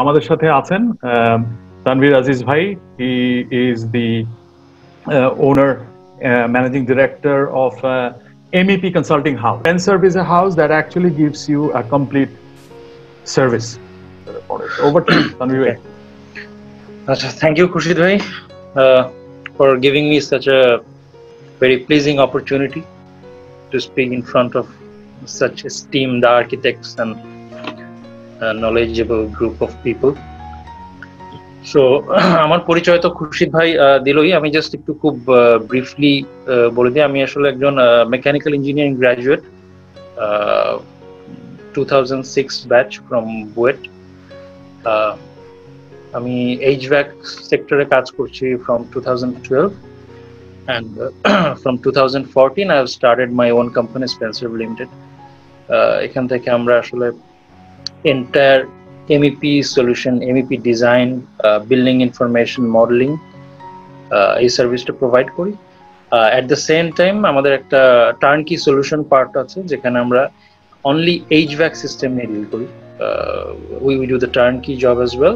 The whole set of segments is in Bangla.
আমাদের সাথে আছেন তানভীর আজিজ ভাই he is the owner managing director of MEP Consulting House. NServe is a house that actually gives you a complete service. Over to you, Tanvir bhai. Achha, thank you, Khurshid bhai, uh, for giving me such a very pleasing opportunity to speak in front of such esteemed architects and knowledgeable group of people. So আমার পরিচয় তো খুরশিদ ভাই দিলই। আমি জাস্ট একটু খুব ব্রিফলি বলে দিই, আমি আসলে একজন mechanical engineering graduate two thousand six batch from BUET আমি এইচ ব্যাক সেক্টরে কাজ করছি from two thousand twelve and from two thousand fourteen I have started my own company Spencer limited এখান থেকে আমরা আসলে entire MEP solution, MEP design, uh, building information modeling এই সার্ভিসটা প্রোভাইড করি অ্যাট দ্য সেম টাইম আমাদের একটা টার্নকি সলিউশন পার্ট আছে যেখানে আমরা অনলি এইচ ভ্যাক সিস্টেম নিয়ে ডিল করি we we do the turnkey job as well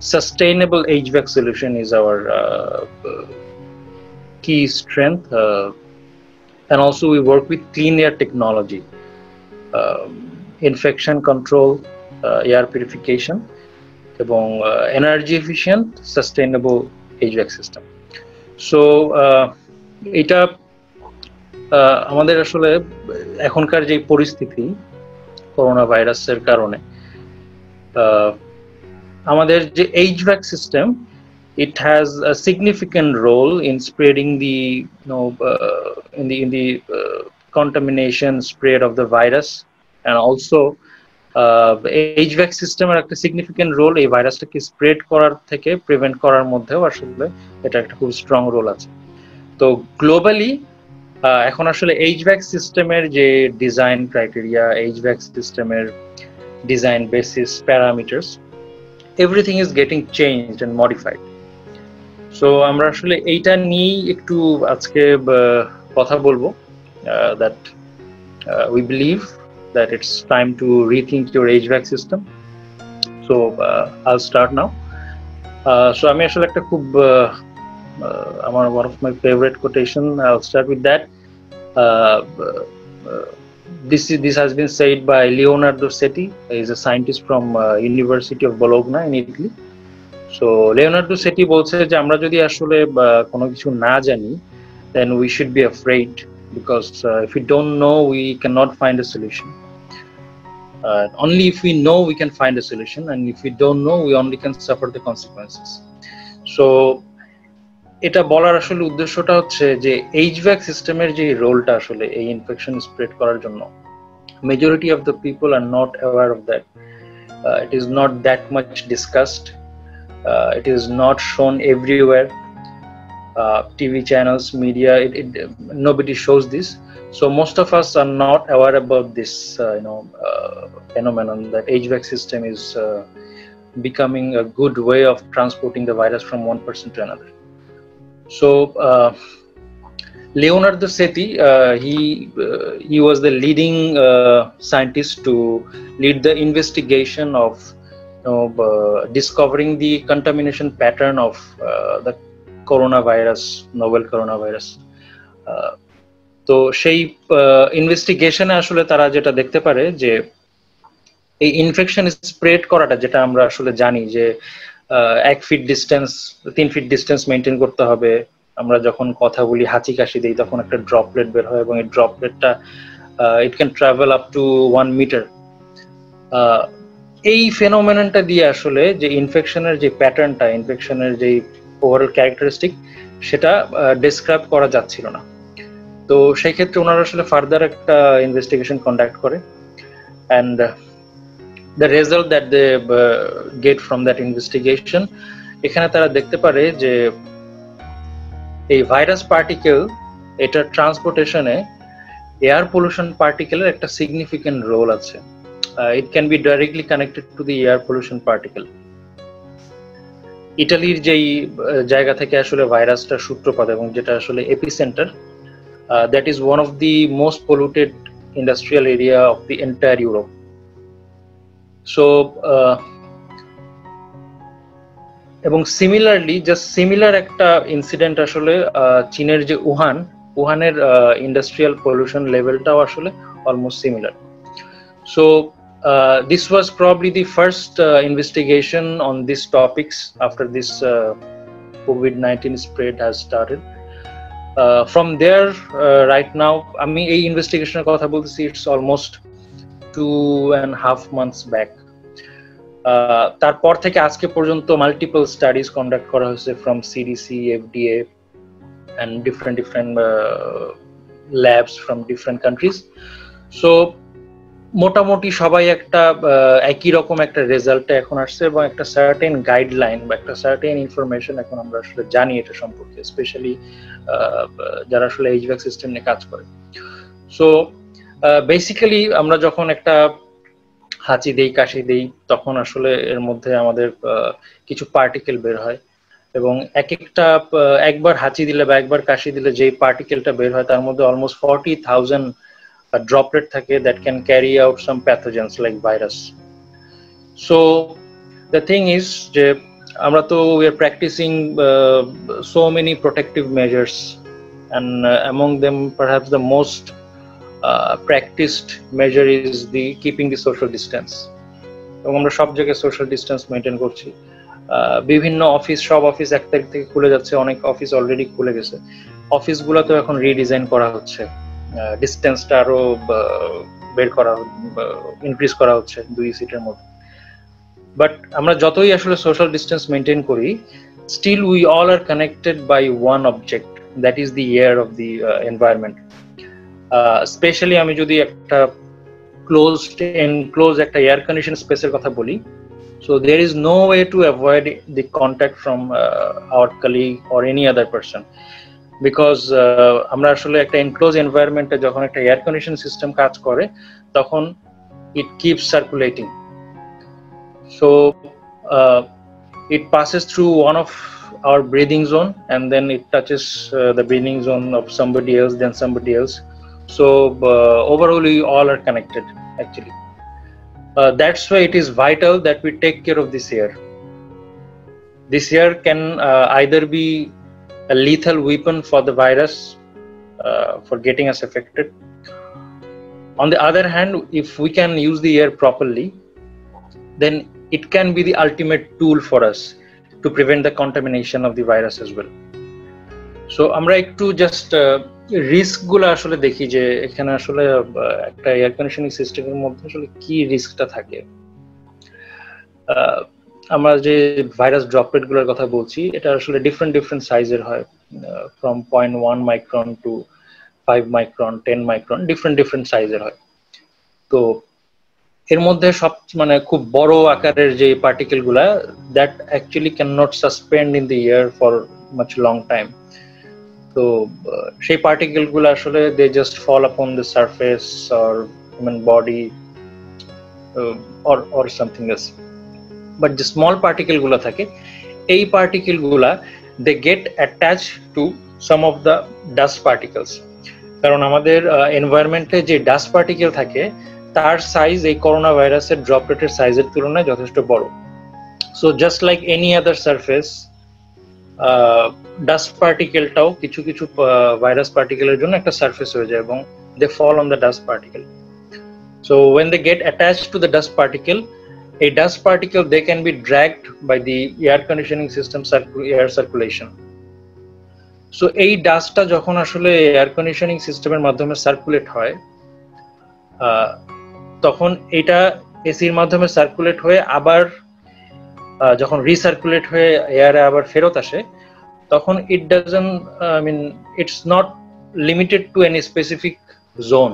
sustainable HVAC solution is our uh, key strength uh, and also we work with clean air technology um, Infection control air purification এবং energy efficient sustainable HVAC system so এটা আমাদের আসলে এখনকার যে পরিস্থিতি করোনা ভাইরাসের কারণে আমাদের যে HVAC system it has a significant role in spreading the you know uh, in uh, contamination, spread of the virus, and also HVAC সিস্টেমের একটা সিগনিফিকেন্ট রোল এই ভাইরাসটাকে স্প্রেড করার থেকে প্রিভেন্ট করার মধ্যেও আসলে এটা একটা খুব স্ট্রং রোল আছে। তো গ্লোবালি এখন আসলে এইচভ্যাক সিস্টেমের যে ডিজাইন ক্রাইটেরিয়া এইচভ্যাক সিস্টেমের design basis parameters everything is getting changed and modified so আমরা আসলে এইটা নিয়েই একটু আজকে কথা বলব। That we believe that it's time to rethink your HVAC system. So uh, I'll start now. Uh, so আমি আসলে একটা খুব আমার one of my favorite quotation. I'll start with that. Uh, this is this has been said by Leonardo Setti. He's a scientist from uh, University of Bologna in Italy. So Leonardo Setti বলছে যে আমরা যদি আসলে কোনো কিছু না জানি then we should be afraid because uh, if we don't know we cannot find a solution uh, only if we know we can find a solution and if we don't know we only can suffer the consequences so এটা বলার আসলে উদ্দেশ্যটা হচ্ছে যে এইচভ্যাক সিস্টেমের যে রোলটা আসলে এই ইনফেকশন স্প্রেড করার জন্য majority of the people are not aware of that it is not that much discussed it is not shown everywhere uh, TV channels, media, it, it, nobody shows this. So most of us are not aware about this, uh, you know, uh, phenomenon that HVAC system is uh, becoming a good way of transporting the virus from one person to another. So uh, Leonardo Setti, uh, he he was the leading scientist to lead the investigation of you know, discovering the contamination pattern of the corona virus novel corona virus তো সেই ইনভেস্টিগেশনে আসলে তারা যেটা দেখতে পারে যে এই ইনফেকশন স্প্রেড করাটা যেটা আমরা আসলে জানি যে এক ফিট ডিস্টেন্স তিন ফিট ডিস্টেন্স মেনটেন করতে হবে। আমরা যখন কথা বলি হাঁচি কাশি দিই তখন একটা ড্রপলেট বের হয় এবং এই ড্রপলেটটা it can travel up to one metre এই ফেনোমেননটা দিয়ে আসলে যে ইনফেকশনের যে প্যাটার্নটা ইনফেকশনের যে ওভারঅল ক্যারেক্টারিস্টিক সেটা ডিসক্রাইব করা যাচ্ছিল না। তো সেই ক্ষেত্রে ওনারা আসলে ফার্দার একটা ইনভেস্টিগেশন কন্ডাক্ট করে। And the result that they get from that investigation এখানে তারা দেখতে পারে যে, এই ভাইরাস পার্টিকেল এটার ট্রান্সপোর্টেশনে এয়ার পলিউশন পার্টিকেলের একটা সিগনিফিকেন্ট রোল আছে। It can be directly connected to the air pollution particle ইটালির যেই জায়গা থেকে আসলে ভাইরাসটা সূত্রপাত এবং যেটা আসলে epicentre that is one of the most polluted industrial area of the entire Europe so এবং সিমিলারলি জাস্ট সিমিলার একটা ইনসিডেন্ট আসলে চীনের যে উহান, উহানের ইন্ডাস্ট্রিয়াল পলিউশন লেভেলটাও আসলে almost similar so this was probably the first investigation on this topics after this COVID nineteen spread has started from there right now আমি এই ইনভেস্টিগেশনের কথা বলতেছি it's almost two and half months back তারপর থেকে আজকে পর্যন্ত মাল্টিপল স্টাডিজ কন্ডাক্ট করা হয়েছে from CDC FDA and different different labs from different countries so মোটামুটি সবাই একটা একই রকম একটা রেজাল্টে এখন আসছে এবং একটা সার্টেন গাইডলাইন বা একটা সার্টেন ইনফরমেশন এখন আমরা আসলে জানি এটা সম্পর্কে স্পেশালি যারা আসলে এইচভ্যাক সিস্টেম নিয়ে কাজ করে। সো বেসিক্যালি আমরা যখন একটা হাঁচি দেই, কাশি দেই, তখন আসলে এর মধ্যে আমাদের কিছু পার্টিকেল বের হয় এবং এক একটা একবার হাঁচি দিলে বা একবার কাশি দিলে যেই পার্টিকেলটা বের হয়, তার মধ্যে অলমোস্ট ফর্টি থাউজেন্ড ড্রপলেট থাকে that can carry out some pathogens like virus so the thing is যে আমরা তো we are practising so many protective measures and among them perhaps the most practised measure is the keeping the social distance এবং আমরা সব জায়গায় সোশ্যাল ডিস্টেন্স মেনটেন করছি। বিভিন্ন অফিস সব অফিস এক তারিখ থেকে খুলে যাচ্ছে, অনেক অফিস অলরেডি খুলে গেছে। অফিসগুলো তো এখন রিডিজাইন করা হচ্ছে। ডিস্টেন্সটা আরও বের করা ইনক্রিজ করা হচ্ছে দুই সিটের মধ্যে। বাট আমরা যতই আসলে সোশ্যাল ডিস্টেন্স মেনটেন করি still we all are connected by one object that is the air of the environment specially আমি যদি একটা ক্লোজড এনক্লোজ একটা এয়ার কন্ডিশন স্পেসের কথা বলি so there is no way to avoid the contact from our colleague or any other person because আমরা আসলে একটা এনক্লোজ এনভায়রনমেন্টে যখন একটা এয়ার কন্ডিশন সিস্টেম কাজ করে তখন it keeps circulating so it passes through one of our breathing zone and then it touches uh, the breathing zone of somebody else then somebody else so uh, overall we all are connected actually uh, that's why it is vital that we take care of this air this air can either be a lethal weapon for the virus uh, for getting us affected on the other hand if we can use the air properly then it can be the ultimate tool for us to prevent the contamination of the virus as well so আমরা একটু জাস্ট রিস্কগুলো আসলে দেখি যে এখানে আসলে একটা এয়ার কন্ডিশনিং সিস্টেমের মধ্যে আসলে কি রিস্কটা থাকে আমরা যে ভাইরাস ড্রপলেটগুলোর কথা বলছি, এটা আসলে ডিফারেন্ট ডিফারেন্ট সাইজের হয় from point one micron to five micron ten micron different different সাইজের হয়। তো এর মধ্যে সব মানে খুব বড় আকারের যে পার্টিকেলগুলা that actually can not suspend in the air for much long time তো সেই পার্টিকেলগুলো আসলে they just fall upon the surface or human body or or something else but যে স্মল পার্টিকেলগুলো থাকে এই পার্টিকেলগুলা they get attach to some of the dust particles কারণ আমাদের এনভায়রনমেন্টে যে ডাস্ট পার্টিকেল থাকে তার সাইজ এই করোনা ভাইরাসের ড্রপলেটের সাইজের তুলনায় যথেষ্ট বড়। So just like any other surface dust পার্টিকেলটাও কিছু কিছু ভাইরাস পার্টিকেলের জন্য একটা সারফেস হয়ে যায় এবং they fall on the dust particle so when they get attach to the dust particle এই dust particle they can be dragged by the air conditioning system air circulation so এই ডাস্টটা যখন আসলে এয়ার কন্ডিশনিং সিস্টেমের মাধ্যমে সার্কুলেট হয় তখন এটা এসির মাধ্যমে সার্কুলেট হয়ে আবার যখন রিসার্কুলেট হয়ে এয়ারে আবার ফেরত আসে, তখন it doesn't I mean it's not limited to any specific zone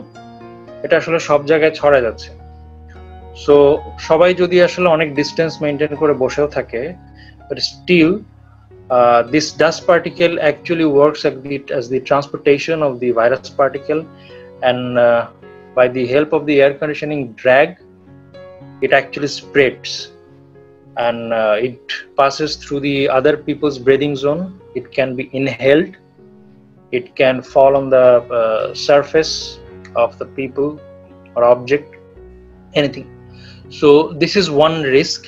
এটা আসলে সব জায়গায় ছড়া যাচ্ছে। সো সবাই যদি আসলে অনেক ডিস্টেন্স মেনটেন করে বসেও থাকে but still this dust particle actually works as the transportation of the virus particle and uh, by the help of the air conditioning drag it actually spreads and uh, it passes through the other people's breathing zone it can be inhaled it can fall on the uh, surface of the people or object anything So this is one risk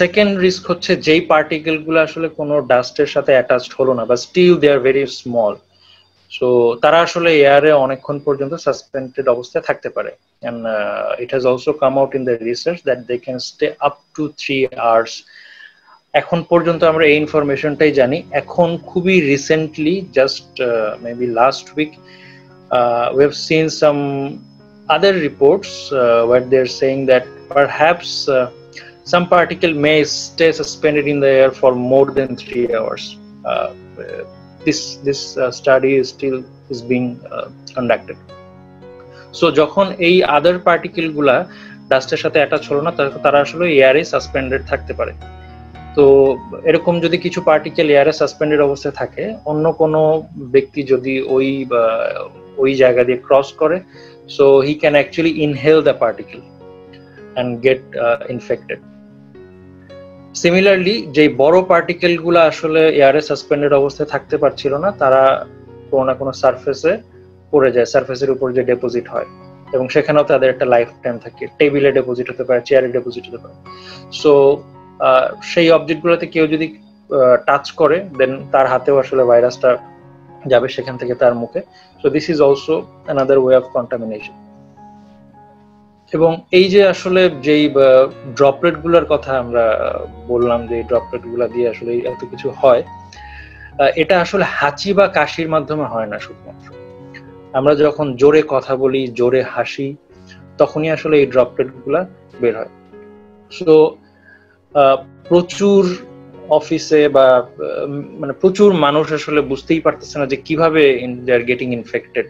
second risk হচ্ছে যেই পার্টিকেলগুলো আসলে কোনো ডাস্টের সাথে অ্যাটাচড হলো না বা still they are very small so তারা আসলে এয়ারে অনেকক্ষণ পর্যন্ত সাসপেন্ডেড অবস্থায় থাকতে পারে। And it has also come out in the research that they can stay up to three hours এখন পর্যন্ত আমরা এই ইনফরমেশনটাই জানি। এখন খুবই recently just maybe last week we have seen some other reports uh, where they're saying that perhaps uh, some particle may stay suspended in the air for more than three hours. Uh, this this uh, study is still is being uh, conducted. So যখন এই আদার পার্টিকেলগুলা ডাস্টের সাথে অ্যাটাচ হলো না তারা আসলে এয়ারে সাসপেন্ডেড থাকতে পারে তো এরকম যদি কিছু পার্টিকেল এয়ারে সাসপেন্ডেড অবস্থায় থাকে অন্য কোনো ব্যক্তি যদি ওই ওই জায়গা দিয়ে ক্রস করে so he can actually inhale the particle and get uh, infected. Similarly যে বড় পার্টিকেলগুলো আসলে এয়ারে সাসপেন্ডেড অবস্থায় থাকতে পারছিল না তারা কোনো না কোনো সারফেসে পড়ে যায় সারফেসের উপর যে ডেপোজিট হয়। এবং সেখানেও তাদের একটা লাইফ টাইম থাকে টেবিলে ডেপোজিট হতে পারে চেয়ারে ডেপোজিট হতে পারে। সো সেই অবজেক্ট গুলোতে কেউ যদি টাচ করে দেন তার হাতেও আসলে ভাইরাসটা যাবে সেখান থেকে তার মুখে। So this is also another way of contamination এবং এই যে আসলে যেই ড্রপলেটগুলোর কথা আমরা বললাম যে ড্রপলেটগুলা দিয়ে আসলে এত কিছু হয় এটা আসলে হাঁচি বা কাশির মাধ্যমে হয় না শুধুমাত্র। আমরা যখন জোরে কথা বলি, জোরে হাসি, তখনই আসলে এই ড্রপলেটগুলা বের হয়। সো প্রচুর অফিসে বা মানে প্রচুর মানুষ আসলে বুঝতেই পারতেছে না যে কীভাবে they are getting infected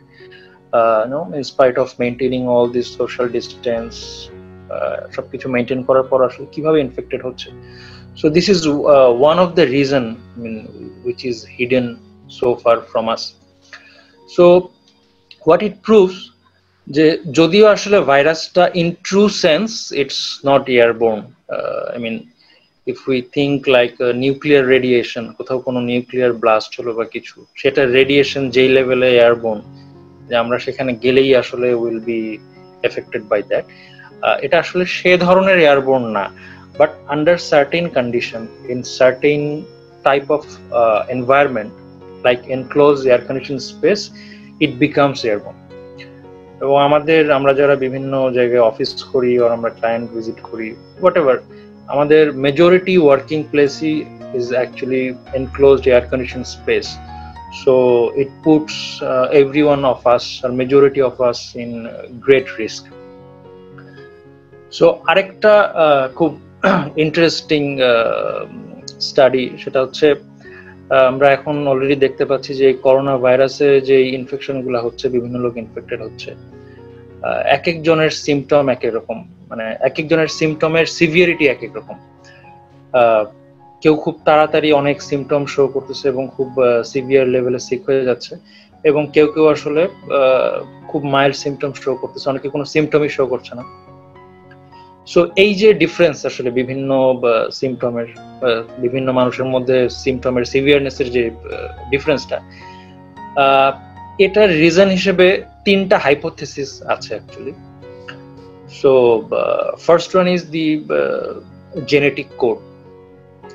no in of maintaining all this social distance সবকিছু মেনটেন করার পর আসলে কীভাবে ইনফেক্টেড হচ্ছে? So this is one of the reason mean which is hidden so far from us so what it proves যে যদিও আসলে ভাইরাসটা in true sense it's not airborne I mean if we think like nuclear radiation কোথাও কোনো নিউক্লিয়ার ব্লাস্ট হলো বা কিছু, সেটা রেডিয়েশন যেই লেভেলে এয়ারবোন যে আমরা সেখানে গেলেই আসলে will be affected by that এটা আসলে সে ধরনের এয়ারবোর্ন না but under certain condition in certain type of environment like enclose air condition space it becomes airborne এবং আমাদের, আমরা যারা বিভিন্ন জায়গায় অফিস করি আর আমরা ক্লায়েন্ট ভিজিট করি হোয়াট আমাদের majority working প্লেসই is actually enclosed air condition space puts uh, every one of us or majority of us in uh, great risk. So আরেকটা uh, খুব ইন্টারেস্টিং স্টাডি সেটা হচ্ছে আমরা এখন অলরেডি দেখতে পাচ্ছি যে করোনা ভাইরাসে যে ইনফেকশনগুলো হচ্ছে বিভিন্ন লোক ইনফেক্টেড হচ্ছে এক একজনের সিমটম এক এক রকম। মানে এক একজনের সিমটমের সিভিয়ারিটি এক এক রকম। কেউ খুব তাড়াতাড়ি অনেক সিমটম শো করতেছে এবং খুব সিভিয়ার লেভেলে সিক হয়ে যাচ্ছে এবং কেউ কেউ আসলে খুব মাইল্ড সিমটম শো করতেছে। অনেকে কোনো সিমটমই শো করছে না। সো এই যে ডিফারেন্স আসলে বিভিন্ন সিমটমের বিভিন্ন মানুষের মধ্যে সিমটমের সিভিয়ারনেসের যে ডিফারেন্সটা এটার রিজন হিসেবে তিনটা হাইপোথেসিস আছে actually so first one is the genetic code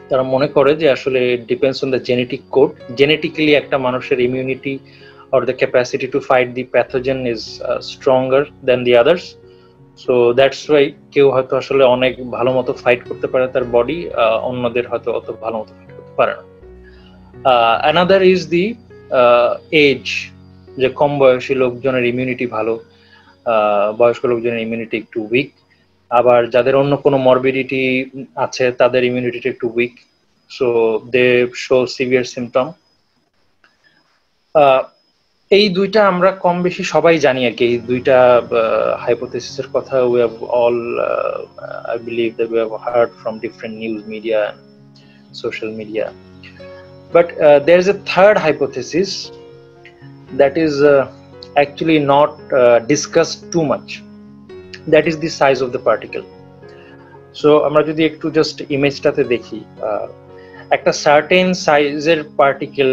তারা মনে করে যে আসলে depends on the genetic code genetically একটা মানুষের immunity or the capacity to fight the pathogen is stronger than the others so that's why কেউ হয়তো আসলে অনেক ভালো মতো ফাইট করতে পারে তার বডি অন্যদের হয়তো অত ভালো মতো ফাইট করতে পারে না। অ্যানাদার ইজ দি এজ যে কম বয়সী লোকজনের ইমিউনিটি ভালো বয়স্ক লোকজনের ইমিউনিটি একটু উইক আবার যাদের অন্য কোনো মরবিডিটি আছে, তাদের ইমিউনিটিটা একটু weak so they show severe symptom এই দুইটা আমরা কম বেশি সবাই জানি আর কি। এই দুইটা হাইপোথেসিসের কথা we have all I believe that we have heard from different news media social media but there is a third hypothesis that is actually not uh, discussed too much. That is the size of the particle. So আমরা যদি একটু জাস্ট ইমেজটাতে দেখি একটা সার্টেন সাইজের পার্টিকেল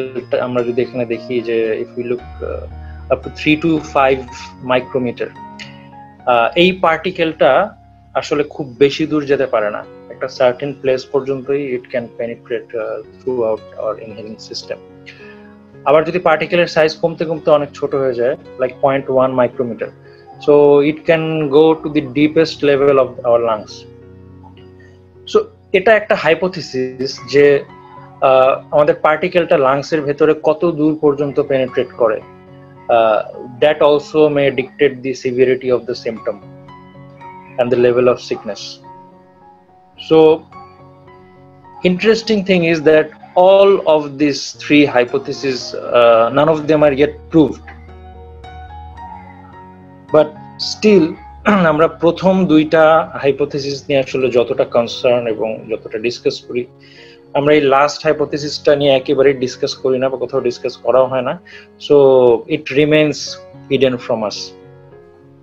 আমরা যদি এখানে দেখি যে if you look up to three to five micrometre এই পার্টিকেলটা আসলে খুব বেশি দূর যেতে পারে না। একটা সার্টেন প্লেস পর্যন্তই it can penetrate throughout our inhaling system আবার যদি পার্টিকেলের সাইজ কমতে কমতে অনেক ছোট হয়ে যায় like point one micrometre so it can go to the deepest level of our lungs so এটা একটা হাইপোথিসিস যে আমাদের পার্টিকেলটা লাংসের ভেতরে কত দূর পর্যন্ত পেনিট্রেট করে that also may dictate the severity of the symptom and the level of sickness. So, interesting thing is that all of these three hypotheses, uh, none of them are yet proved. But still, আমরা প্রথম দুইটা হাইপোথেসিস নিয়ে আসলে যতটা কনসার্ন এবং যতটা ডিসকাস করি আমরা এই লাস্ট হাইপোথেসিসটা নিয়ে একেবারে ডিসকাস করি না বা কোথাও ডিসকাস করাও হয় না so it remains hidden from us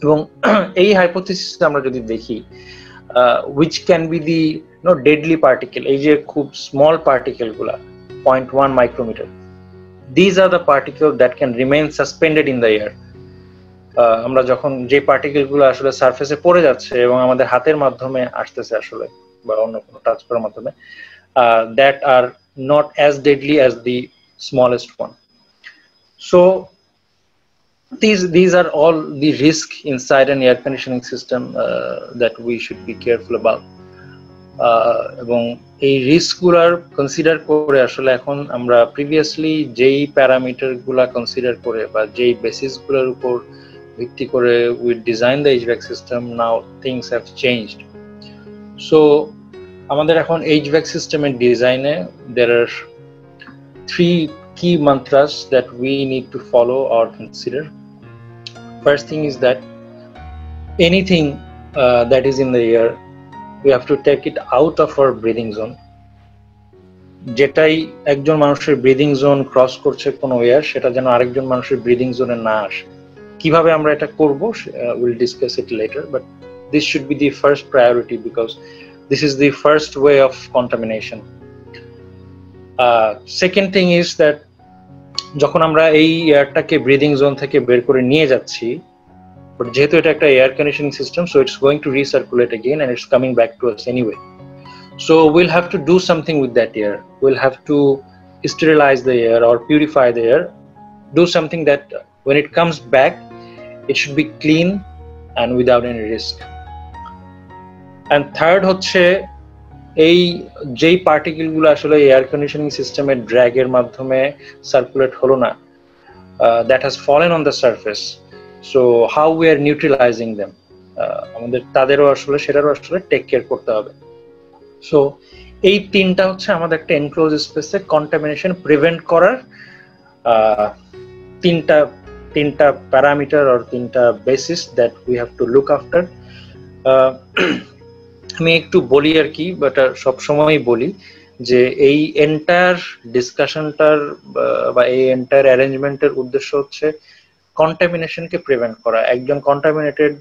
এবং এই হাইপোথিসিস আমরা যদি দেখি which can be the no deadly particle এই যে খুব small পার্টিকেলগুলা point one micrometre these are the particle that can remain suspended in the air আমরা যখন যে পার্টিকেলগুলো আসলে সার্ফেসে পড়ে যাচ্ছে এবং আমাদের হাতের মাধ্যমে আসতেছে আসলে বা অন্য কোনো টাচ করার মাধ্যমে that are not as deadly as the smallest one so these these are all the risk inside an air conditioning system uh, that we should be careful about. এবং এই রিস্কগুলার কনসিডার করে আসলে এখন আমরা প্রিভিয়াসলি যেই প্যারামিটারগুলা কনসিডার করে বা যেই বেসিসগুলোর উপর ভিত্তি করে we design the HVAC system now things have changed so আমাদের এখন এইচভ্যাক সিস্টেমের ডিজাইনে there are three key mantras that we need to or consider. First thing is that anything uh, that is in the air we have to take it out of our breathing zone. যেটাই একজন মানুষের ব্রিদিং জোন ক্রস করছে কোনো এয়ার সেটা যেন আরেকজন মানুষের ব্রিদিং জোনে না আসে। কীভাবে আমরা এটা করব will discuss it later but this should be the first priority because this is the first way of contamination second thing is that যখন আমরা এই এয়ারটাকে ব্রিদিং জোন থেকে বের করে নিয়ে যাচ্ছি but যেহেতু এটা একটা air conditioning system so it's going to recirculate again and it's coming back to us anyway so we'll have to do something with that air we'll have to sterilize the air or purify the air do something that when it comes back it should be clean and without any risk and third হচ্ছে এই যেই পার্টিকেলগুলো আসলে এয়ার কন্ডিশনিং সিস্টেমের ড্র্যাগের মাধ্যমে সার্কুলেট হলো না that has fallen on the surface so how we are neutralising them আমাদের তাদেরও আসলে, সেটারও আসলে টেক কেয়ার করতে হবে। সো এই তিনটা হচ্ছে আমাদের একটা এনক্লোজ স্পেসে কন্টামিনেশন প্রিভেন্ট করার তিনটা তিনটা প্যারামিটার আর তিনটা basis that we have to look after আমি একটু বলি আর কি বাট সবসময় বলি যে এই এন্টায়ার ডিসকাশনটার বা এই এন্টায়ার অ্যারেঞ্জমেন্টের উদ্দেশ্য হচ্ছে কন্টামিনেশনকে প্রিভেন্ট করা। একজন কন্টামিনেটেড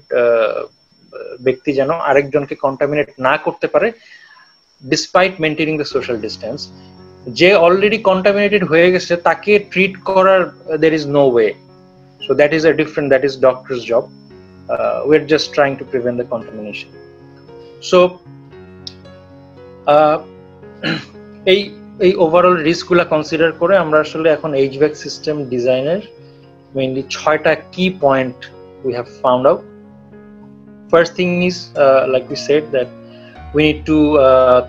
ব্যক্তি যেন আরেকজনকে কন্টামিনেট না করতে পারে despite maintaining the social distance যে অলরেডি কন্টামিনেটেড হয়ে গেছে, তাকে ট্রিট করার there is no way so that is a different that is doctor's job we are just trying to prevent the contamination so এই এই ওভারঅল রিস্কগুলা কনসিডার করে আমরা আসলে এখন এইচভ্যাক সিস্টেম ডিজাইনের মেইনলি ছয়টা key point we have found out first thing is like we said that we need to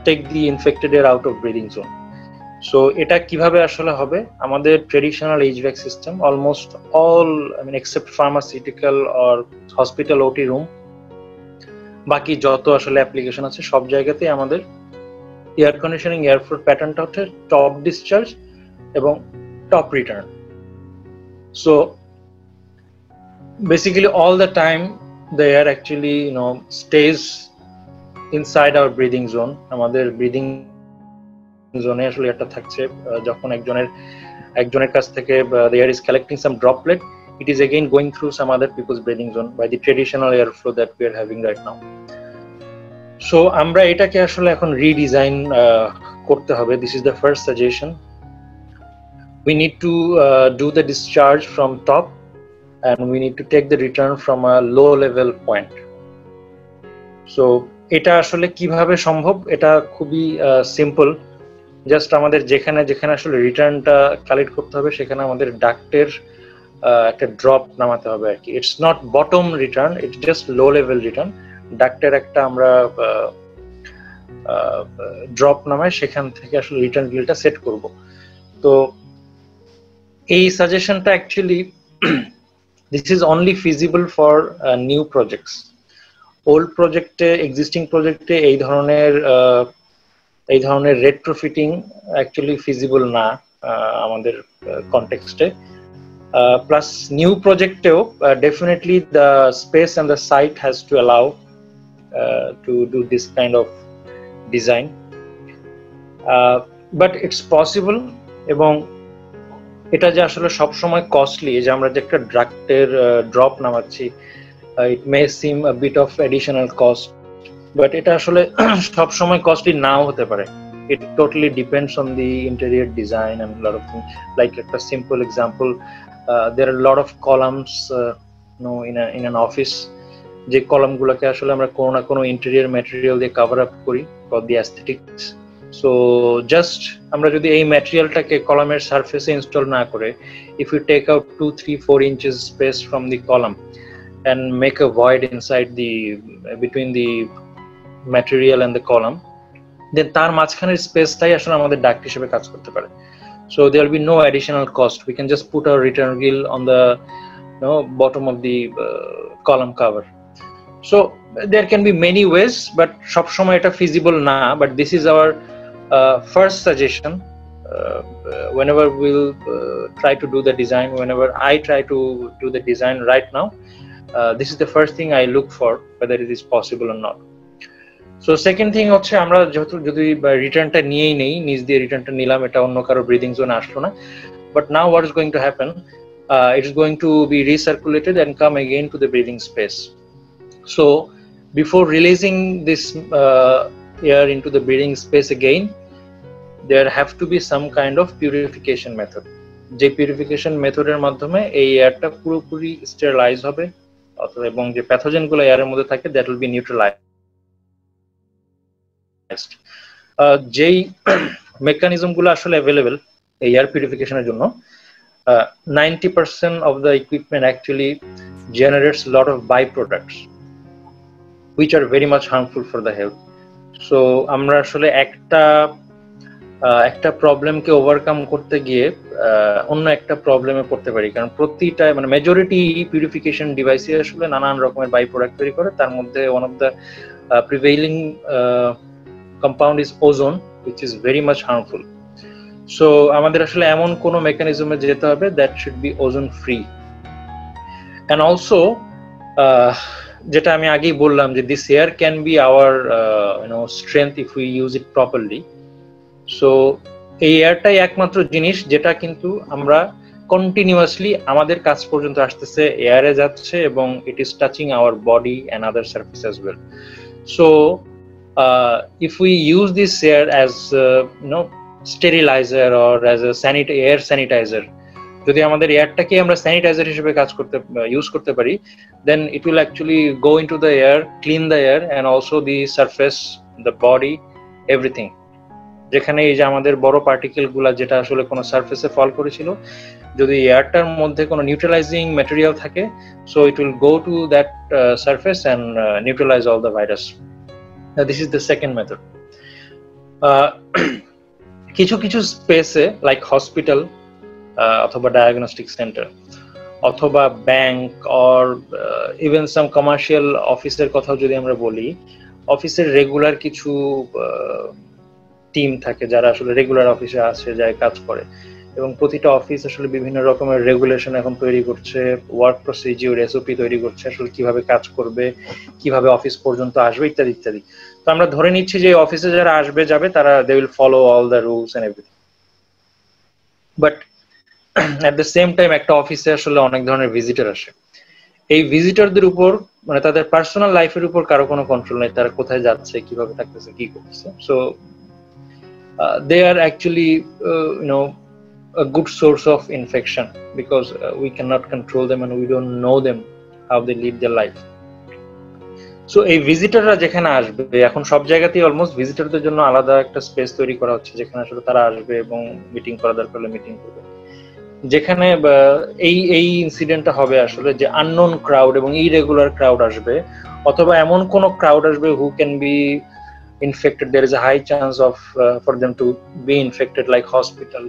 take the infected air out of breathing zone so এটা কীভাবে আসলে হবে? আমাদের traditional HVAC system almost all I mean except pharmaceutical or hospital OT room বাকি যত আসলে অ্যাপ্লিকেশন আছে, সব জায়গাতেই আমাদের এয়ার কন্ডিশনিং এয়ারফ্লো প্যাটার্নটা হচ্ছে টপ ডিসচার্জ এবং top return so basically all the time the air actually you know stays inside our breathing zone আমাদের ব্রিদিং জোনে আসলে এটা থাকছে যখন একজনের একজনের কাছ থেকে the air is collecting some droplet it is again going through some other people's breathing zone by the traditional airflow that we are having right now so আমরা এটাকে আসলে এখন রিডিজাইন করতে হবে this is the first suggestion we need to uh, do the discharge from top and we need to take the return from a low level point. So এটা আসলে কীভাবে সম্ভব? এটা খুবই সিম্পল জাস্ট আমাদের যেখানে যেখানে আসলে রিটার্নটা কালেক্ট করতে হবে সেখানে আমাদের ডাক্টের একটা ড্রপ নামাতে হবে আর কি। It's not bottom return it's just low level return ডাক্টের একটা আমরা ড্রপ নামায় সেখান থেকে আসলে রিটার্ন বিলটা সেট করব। তো এই সাজেশনটা actually this is only feasible for new projects old প্রজেক্টে এক্সিস্টিং প্রজেক্টে এই ধরনের এই ধরনের রেট্রোফিটিং অ্যাকচুয়ালি ফিজিবল না আমাদের কনটেক্সটে plus new প্রজেক্টেও definitely the space and the site has to allow to do this kind of design but it's possible এবং এটা যে আসলে সবসময় কস্টলি যে আমরা যে একটা ড্রাগটের drop নামাচ্ছি it may seem a bit of additional cost but এটা আসলে সবসময় কস্টলি নাও হতে পারে। It totally depends on the interior design and a lot of things. Like a simple example uh, there are a lot of columns uh, you যে কলামগুলোকে আসলে আমরা কোনো না কোনো ইন্টেরিয়র ম্যাটেরিয়াল দিয়ে কভার আপ করি for the aesthetics so just আমরা যদি এই ম্যাটেরিয়ালটাকে কলামের সারফেসে ইনস্টল না করে if you take out two three four inches space from the column and make a void inside the between the material and the column then তার মাঝখানের স্পেসটাই আসলে আমাদের ডাক হিসেবে কাজ করতে পারে। So there be no additional cost we can just put our return grill on the no bottom of the column cover so there can be many ways but সবসময় এটা ফিজিবল না but this is our first suggestion whenever we'll uh, try to do the design whenever i try to do the design right now uh, this is the first thing i look for whether it is possible or not so second thing হচ্ছে আমরা যেহেতু যদি রিটার্নটা নিয়েই নেই নিজ দিয়ে রিটার্নটা নিলাম এটা অন্য কারো ব্রিদিং জোনে আসলো না but now what is going to happen it is going to be recirculated and come again to the breathing space so before releasing this air into the breathing space again there have to be some kind of purification method. যে পিউরিফিকেশন মেথডের মাধ্যমে এই এয়ারটা পুরোপুরি স্টেরিলাইজ হবে অথবা এবং যে প্যাথোজেনগুলো এয়ারের মধ্যে থাকে দ্যাট উইল বি নিউট্রালাইজ যেই মেকানিজমগুলো আসলে অ্যাভেলেবেল এই এয়ার পিউরিফিকেশনের জন্য ninety percent of the equipment actually generates lot of by products which are very much harmful for the health so আমরা আসলে একটা একটা প্রবলেমকে ওভারকাম করতে গিয়ে অন্য একটা প্রবলেমে পড়তে পারি। কারণ প্রতিটা মানে মেজরিটি পিউরিফিকেশন ডিভাইসে আসলে নানান রকমের বাই প্রোডাক্ট তৈরি করে। তার মধ্যে one of the prevailing compound is ozone which is very much harmful so আমাদের আসলে এমন কোনো মেকানিজমে যেতে হবে that should be ozone free and also যেটা আমি আগেই বললাম যে this air can be our you know strength if we use it properly so এই এয়ারটাই একমাত্র জিনিস যেটা কিন্তু আমরা কন্টিনিউয়াসলি আমাদের কাজ পর্যন্ত আসতেছে এয়ারে যাচ্ছে এবং it is touching our body and other surface as well so if we use this air as no steriliser or as air sanitiser যদি আমাদের এয়ারটাকে আমরা স্যানিটাইজার হিসেবে কাজ করতে ইউজ করতে পারি then it will actually go into the air clean the air and also the surface the body everything যেখানে এই যে আমাদের বড় পার্টিকেলগুলা যেটা আসলে কোনো সারফেসে ফল করেছিল, যদি এয়ারটার মধ্যে কোনো নিউট্রালাইজিং ম্যাটেরিয়াল থাকে so it will go to that surface and neutralise all the virus this is the second method কিছু কিছু স্পেসে লাইক হসপিটাল অথবা ডায়াগনস্টিক সেন্টার অথবা bank or even some commercial অফিসের কথাও যদি আমরা বলি অফিসের রেগুলার কিছু টিম থাকে যারা আসলে রেগুলার অফিসে আসে, যায় কাজ করে। এবং প্রতিটা অফিস আসলে বিভিন্ন রকমের রেগুলেশন এখন তৈরি করছে ওয়ার্ক প্রসিজিওর এসওপি তৈরি করছে, আসলে কীভাবে কাজ করবে, কীভাবে অফিস পর্যন্ত আসবে, ইত্যাদি ইত্যাদি। তো আমরা ধরে নিচ্ছি যে অফিসে যারা আসবে, যাবে, তারা they will follow all the rules and everything but at the same time একটা অফিসে আসলে অনেক ধরনের ভিজিটার আসে। এই ভিজিটরদের উপর মানে তাদের পার্সোনাল লাইফের উপর কারও কোনো কন্ট্রোল নেই, তারা কোথায় যাচ্ছে, কীভাবে থাকতেছে, কি করতেছে। So they are actually you know a good source of infection because uh, we cannot control them and we don't know them how they live their life. So এই ভিজিটাররা যেখানে আসবে এখন সব জায়গাতেই অলমোস্ট ভিজিটারদের জন্য আলাদা একটা স্পেস তৈরি করা হচ্ছে যেখানে আসলে তারা আসবে এবং মিটিং করা দরকার হলে মিটিং করবে। যেখানে এই এই ইনসিডেন্টটা হবে আসলে যে আননোন ক্রাউড এবং ইরেগুলার ক্রাউড আসবে অথবা এমন কোন ক্রাউড আসবে who can be infected there is a high chance of uh, for them to be infected like hospital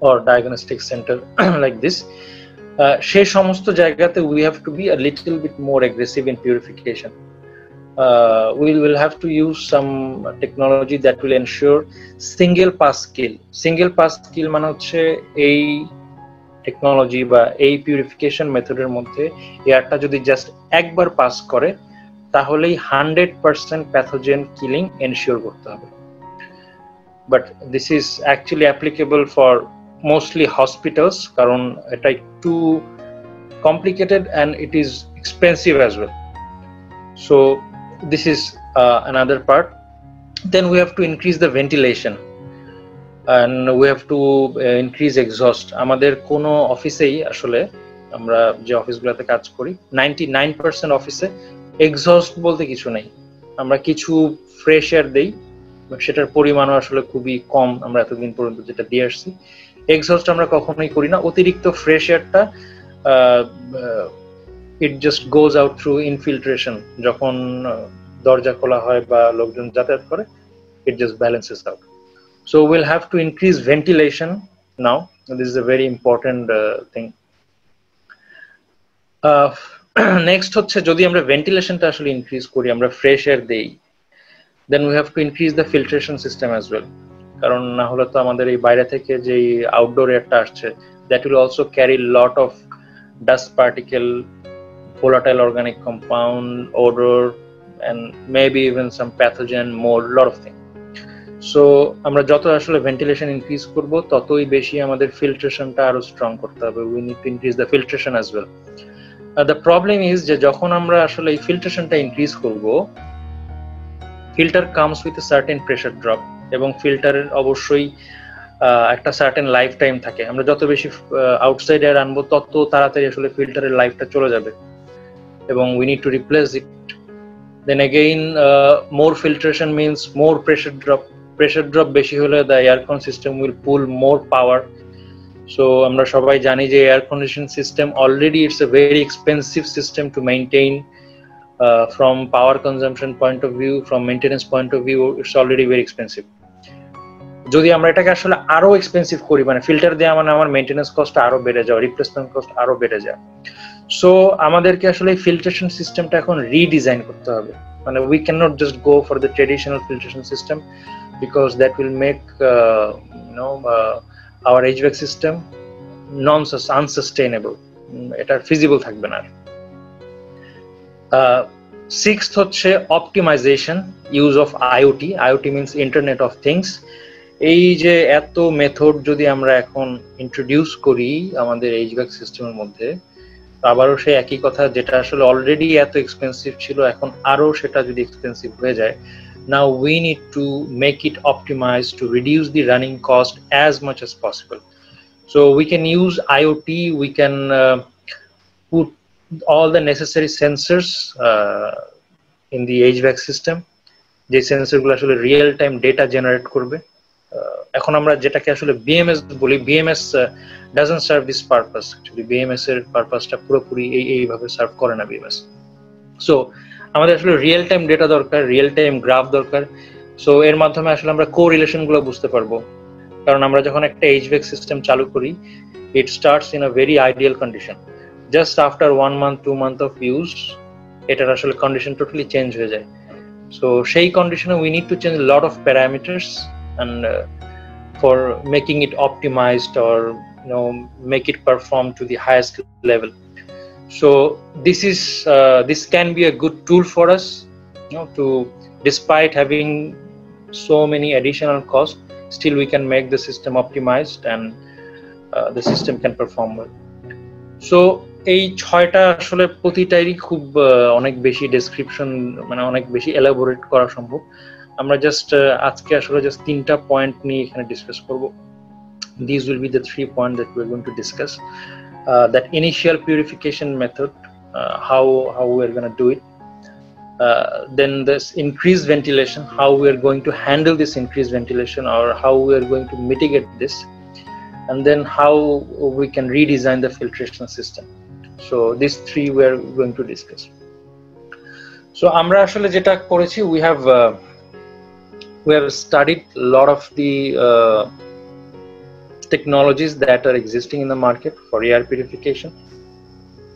or diagnostic center like this সেই সমস্ত জায়গাতে we have to be a little bit more aggressive in purification uh, we will have to use some technology that will ensure single pass kill single pass kill মানে হচ্ছে এই টেকনোলজি বা এই পিউরিফিকেশন মেথডের মধ্যে এয়ারটা যদি জাস্ট একবার পাস করে তাহলেই hundred percent pathogen killing ensure করতে হবে but this is actually applicable for mostly hospitals কারণ এটা একটু it is expensive as well so this is uh, another part then we have to increase the ventilation and we have to uh, increase exhaust আমাদের কোনো অফিসেই আসলে আমরা যে অফিসগুলোতে কাজ করি নাইনটি নাইন পার্সেন্ট অফিসে এক্সস্ট বলতে কিছু নেই। আমরা কিছু ফ্রেশ এয়ার দেই সেটার পরিমাণও আসলে খুবই কম আমরা এতদিন পর্যন্ত যেটা দিয়ে আসছি। এক্সস্ট আমরা কখনোই করি না। অতিরিক্ত fresh এয়ারটা it just goes out through infiltration যখন দরজা খোলা হয় বা লোকজন যাতায়াত করে it just balances out so will have to increase ventilation now this is a very important thing next হচ্ছে যদি আমরা ভেন্টিলেশনটা আসলে ইনক্রিজ করি, আমরা ফ্রেশ এয়ার দেই then we have to increase the filtration system as well কারণ না হলে তো আমাদের এই বাইরে থেকে যে আউটডোর এয়ারটা আসছে that will also carry lot of dust particle volatile organic compound, odor, and maybe even some pathogen, mold, lot of things so আমরা যত আসলে ভেন্টিলেশন ইনক্রিজ করব, ততই বেশি আমাদের ফিল্ট্রেশনটা আরও স্ট্রং করতে হবে। We need to increase the filtration as well the problem is যে যখন আমরা আসলে এই ফিল্ট্রেশনটা ইনক্রিজ করব filter comes with certain pressure drop এবং ফিল্টারের অবশ্যই একটা সার্টেন লাইফ টাইম থাকে। আমরা যত বেশি আউটসাইড এয়ার আনব, তত তাড়াতাড়ি আসলে ফিল্টারের লাইফটা চলে যাবে। এবং we need to replace it then again more filtration means more pressure drop pressure drop বেশি হলে the aircon system will pull more power so আমরা সবাই জানি যে air condition system already it's a very expensive system to maintain from power consumption point of view from maintenance point of view it's already very expensive যদি আমরা এটাকে আসলে আরও এক্সপেন্সিভ করি মানে ফিল্টার দেওয়া মানে আমার মেনটেন্যান্স কস্ট আরও বেড়ে যাওয়া রিপ্লেসমেন্ট কস্ট আরও বেড়ে যায় সো আমাদেরকে আসলে ফিল্ট্রেশন সিস্টেমটা এখন রিডিজাইন করতে হবে। মানে we can not just go for the traditional filtration system because that will make no our HVAC system non unsustainable এটা ফিজিবল থাকবে না সিক্স হচ্ছে optimisation use of IoT IoT means internet of things এই যে এত মেথড যদি আমরা এখন ইন্ট্রোডিউস করি আমাদের এইচভ্যাক সিস্টেমের মধ্যে, আবারও সেই একই কথা, যেটা আসলে অলরেডি এত এক্সপেন্সিভ ছিল, এখন আরও সেটা যদি এক্সপেন্সিভ হয়ে যায় now we need to make it optimized to reduce the running cost as much as possible so we can use iot we can uh, put all the necessary sensors uh, in the hvac system যে সেন্সরগুলো আসলে রিয়েল টাইম ডেটা জেনারেট করবে এখন আমরা যেটাকে আসলে বিএমএস বলি BMS doesn't serve this purpose actually BMS এর পারপাসটা পুরোপুরি এই এইভাবে সার্ভ করে না বিএমএস সো আমাদের আসলে রিয়েল টাইম ডেটা দরকার রিয়েল টাইম গ্রাফ দরকার। সো এর মাধ্যমে আসলে আমরা কো রিলেশনগুলো বুঝতে পারব। কারণ আমরা যখন একটা এইচভেক সিস্টেম চালু করি it starts in a very ideal condition just after one month two month of use এটার আসলে কন্ডিশন টোটালি চেঞ্জ হয়ে যায়। সো সেই কন্ডিশনে we need to change lot of parameters and for making it optimised or, you know, make it perform to the highest so this is uh, this can be a good tool for us you know to despite having so many additional costs still we can make the system optimized and uh, the system can perform well so এই ছয়টা আসলে প্রতিটারই খুব অনেক বেশি ডেসক্রিপশন মানে অনেক বেশি এলাবোরেট করা সম্ভব আমরা জাস্ট আজকে আসলে জাস্ট তিনটা পয়েন্ট নিয়ে এখানে ডিসকাস করব these will be the three points that we're going to discuss uh, that initial purification method uh, how how we're going to do it uh, then this increased ventilation, how we are going to handle this increased ventilation or how we are going to mitigate this, and then how we can redesign the filtration system. So these three we are going to discuss. So আমরা আসলে যেটা করেছি we have uh, we have studied a lot of the uh, technologies that are existing in the market for air purification.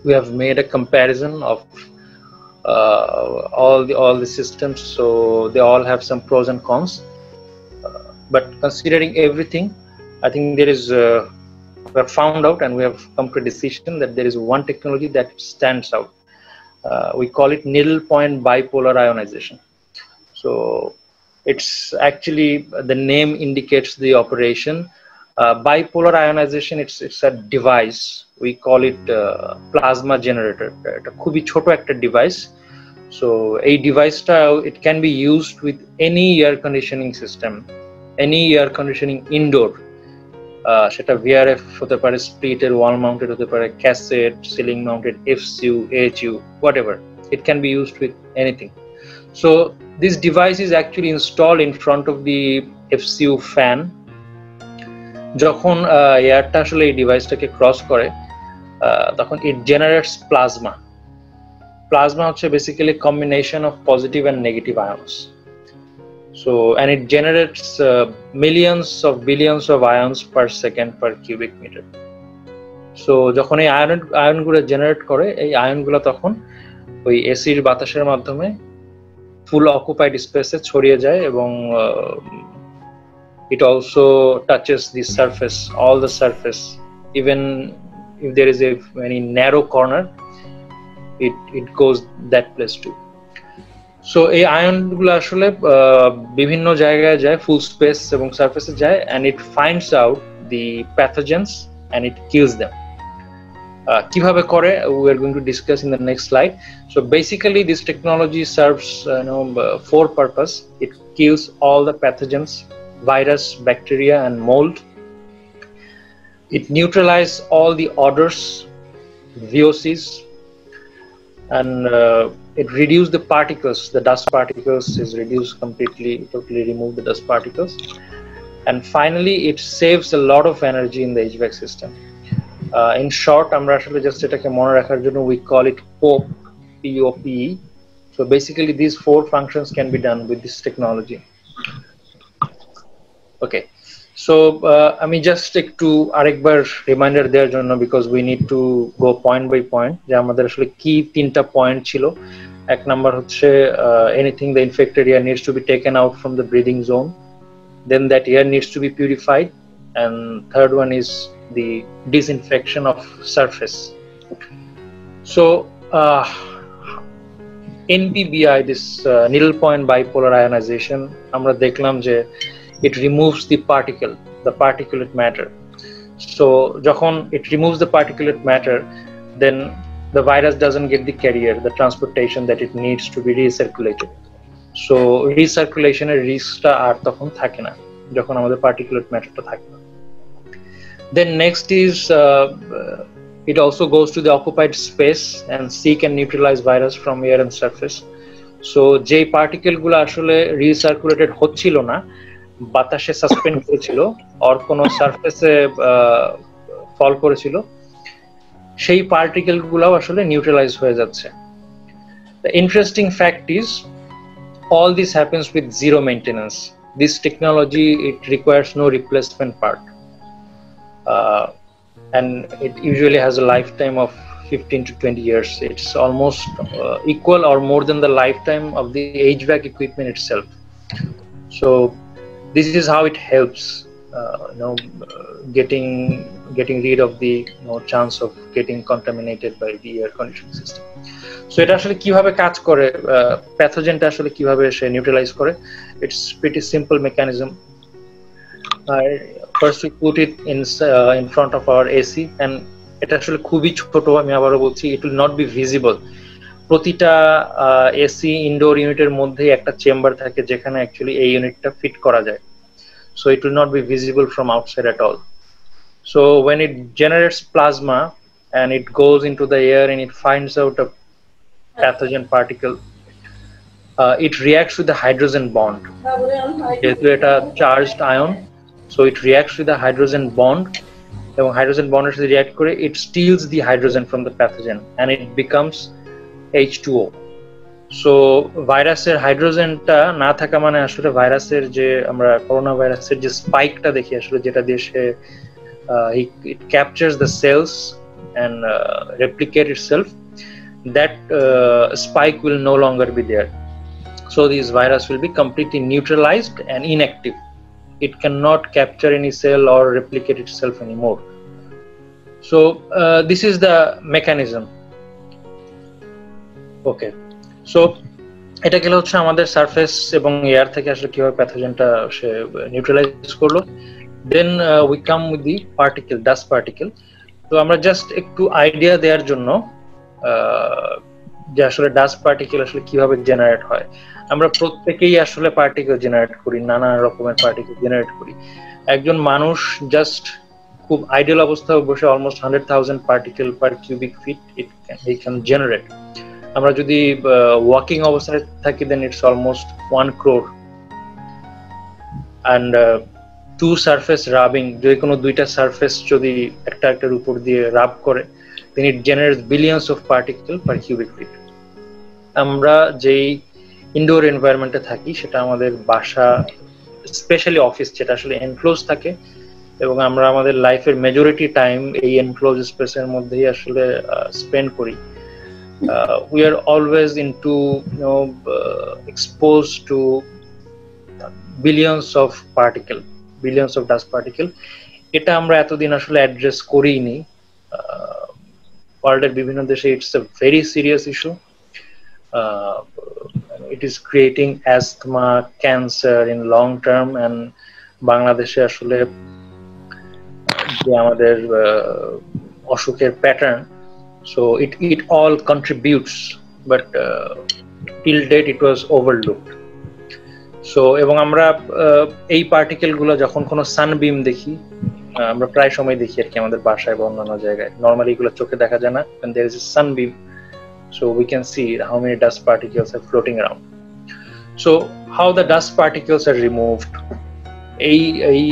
We have made a comparison of uh, all the all the systems so they all have some pros and cons. Uh, but considering everything i think there is uh, we have found out and we have come to a decision that there is one technology that stands out. Uh, we call it needle point bipolar ionization. So it's actually the name indicates the operation bipolar ionization it's it's a device we call it uh, plasma generator এটা খুবই ছোট একটা ডিভাইস সো এই ডিভাইসটা it can be used with any air conditioning system any air conditioning indoor সেটা ভিআরএফ হতে পারে স্প্লিটের ওয়াল মাউন্টেড হতে পারে cassette ceiling mounted FCU HU whatever it can be used with anything. So this device is actually installed in front of the FCU fan যখন এয়ারটা আসলে এই ডিভাইসটাকে ক্রস করে তখন ইট জেনারেটস প্লাজমা প্লাজমা হচ্ছে basically combination of positive and negative ions and it generates uh, millions of billions of ions per second per cubic meter. So যখন এই আয়ন আয়নগুলো জেনারেট করে এই আয়নগুলো তখন ওই এসির বাতাসের মাধ্যমে ফুল অকুপাইড স্পেসে ছড়িয়ে যায় এবং it also touches the surface, all the surface. Even if there is a, any narrow corner, it it goes that place too. So এই আয়নগুলো আসলে বিভিন্ন জায়গায় যায় ফুল স্পেস এবং সার্ফেসে যায় and it finds out the pathogens and it kills them কীভাবে করে we are going to discuss in the next slide so basically this technology serves no for purpose it kills all the pathogens virus, bacteria, and mold. It neutralizes all the odors, VOCs, and uh, it reduces the particles. The dust particles is reduced completely, totally remove the dust particles. And finally, it saves a lot of energy in the HVAC system. Uh, in short, আমরা আসলে just এটাকে মনে রাখার জন্য we call it POPE, P-O-P-E. So basically, these four functions can be done with this technology. Okay so আমি জাস্ট একটু আরেকবার রিমাইন্ডার দেওয়ার জন্য because we need to go point by point যে আমাদের আসলে কি তিনটা পয়েন্ট ছিল। এক নাম্বার হচ্ছে anything the infected air needs to be taken out from the breathing zone then that air needs to be purified and third one is disinfection of surface. So uh, npbi this uh, needle point bipolar আমরা দেখলাম যে it removes the particle the particulate matter so যখন it removes the particulate matter then the virus doesn't get the carrier the transportation that it needs to be recirculated so recirculation এর রিস্কটা আর তখন থাকে না যখন আমাদের particulate matterটা থাকে না then next is uh, it also goes to the occupied space and seek and neutralize virus from air and surface so যে পার্টিকেলগুলো আসলে রিসার্কুলেটেড হচ্ছিল না বাতাসে সাসপেন্ড করেছিল আর কোন সারফেসে ফল করেছিল সেই পার্টিকেল গুলাও আসলে নিউট্রালাইজ হয়ে যাচ্ছে the interesting fact is all this happens with zero maintenance this technology it requires no replacement part uh, and it usually has a lifetime of 15 to 20 years it's almost uh, equal or more than the lifetime of the hvac equipment itself so this is how it helps uh, you know getting getting rid of the you know, chance of getting contaminated by the air conditioning system. So এটা আসলে কীভাবে কাজ করে প্যাথোজেনটা আসলে কীভাবে সে নিউট্রালাইজ করে it's pretty simple mechanism first we put it in in front of our AC and এটা আসলে খুবই ছোট আমি আবারও বলছি it will not be visible প্রতিটা এসি ইনডোর ইউনিটের মধ্যে একটা চেম্বার থাকে যেখানে অ্যাকচুয়ালি এই ইউনিটটা ফিট করা যায়। so it will not be visible from outside at all so when it generates plasma and it goes into the air and it finds out a pathogen particle uh, it reacts with the hydrogen bond যেহেতু এটা charged ion so it reacts with the hydrogen bond এবং হাইড্রোজেন বন্ডের সাথে রিয়াক্ট করে it steals the hydrogen from the pathogen and it becomes H two O so ভাইরাসের হাইড্রোজেনটা না থাকা মানে আসলে ভাইরাসের যে আমরা করোনা ভাইরাসের যে স্পাইকটা দেখি আসলে যেটা দেশে it captures the cells and replicate itself that uh, spike will no longer be there so this virus will be completely neutralized and inactive it cannot capture any cell or replicate itself anymore so uh, this is the mechanism okay So, এটা গেলে হচ্ছে আমাদের সারফেস এবং এয়ার থেকে আসলে কীভাবে প্যাথোজেনটা সে নিউট্রালাইজ করল। Then we come with the particle dust particle তো আমরা জাস্ট একটু আইডিয়া দেওয়ার জন্য যে আসলে ডাস্ট পার্টিকেল আসলে কীভাবে জেনারেট হয়। আমরা প্রত্যেকেই আসলে পার্টিকেল জেনারেট করি, নানা রকমের পার্টিকেল জেনারেট করি। একজন মানুষ জাস্ট খুব আইডিয়াল অবস্থায় বসে almost hundred thousand particle per cubic feet it can generate আমরা যদি ওয়াকিং অবস্থায় থাকি then it's almost one crore and two surface rubbing যে কোনো দুইটা সারফেস যদি একটা একটার উপর দিয়ে রাব করে then it generates billions of particle per cubic feet আমরা যেই ইনডোর এনভায়রনমেন্টে থাকি, সেটা আমাদের বাসা স্পেশালি অফিস যেটা আসলে এনক্লোজ থাকে, এবং আমরা আমাদের লাইফের মেজরিটি টাইম এই এনক্লোজ স্পেসের মধ্যেই আসলে স্পেন্ড করি। We are always in to no expose to billions of particle billions of dust particle এটা আমরা এতদিন আসলে অ্যাড্রেস করিনি। ওয়ার্ল্ডের বিভিন্ন দেশে it's a very serious issue it is creating asthma, cancer in long term and বাংলাদেশে আসলে যে আমাদের অসুখের pattern so it it all contributes but till date it was overlooked so এবং আমরা এই পার্টিকেলগুলো যখন কোনো সানবিম দেখি আমরা প্রায় সময় দেখি আর কি আমাদের বাসায় বা অন্যান্য জায়গায়। নর্মালি এগুলো চোখে দেখা যায় না there is a sunbeam so we can see how many dust particles are floating around. So, how the dust particles are removed, এই এই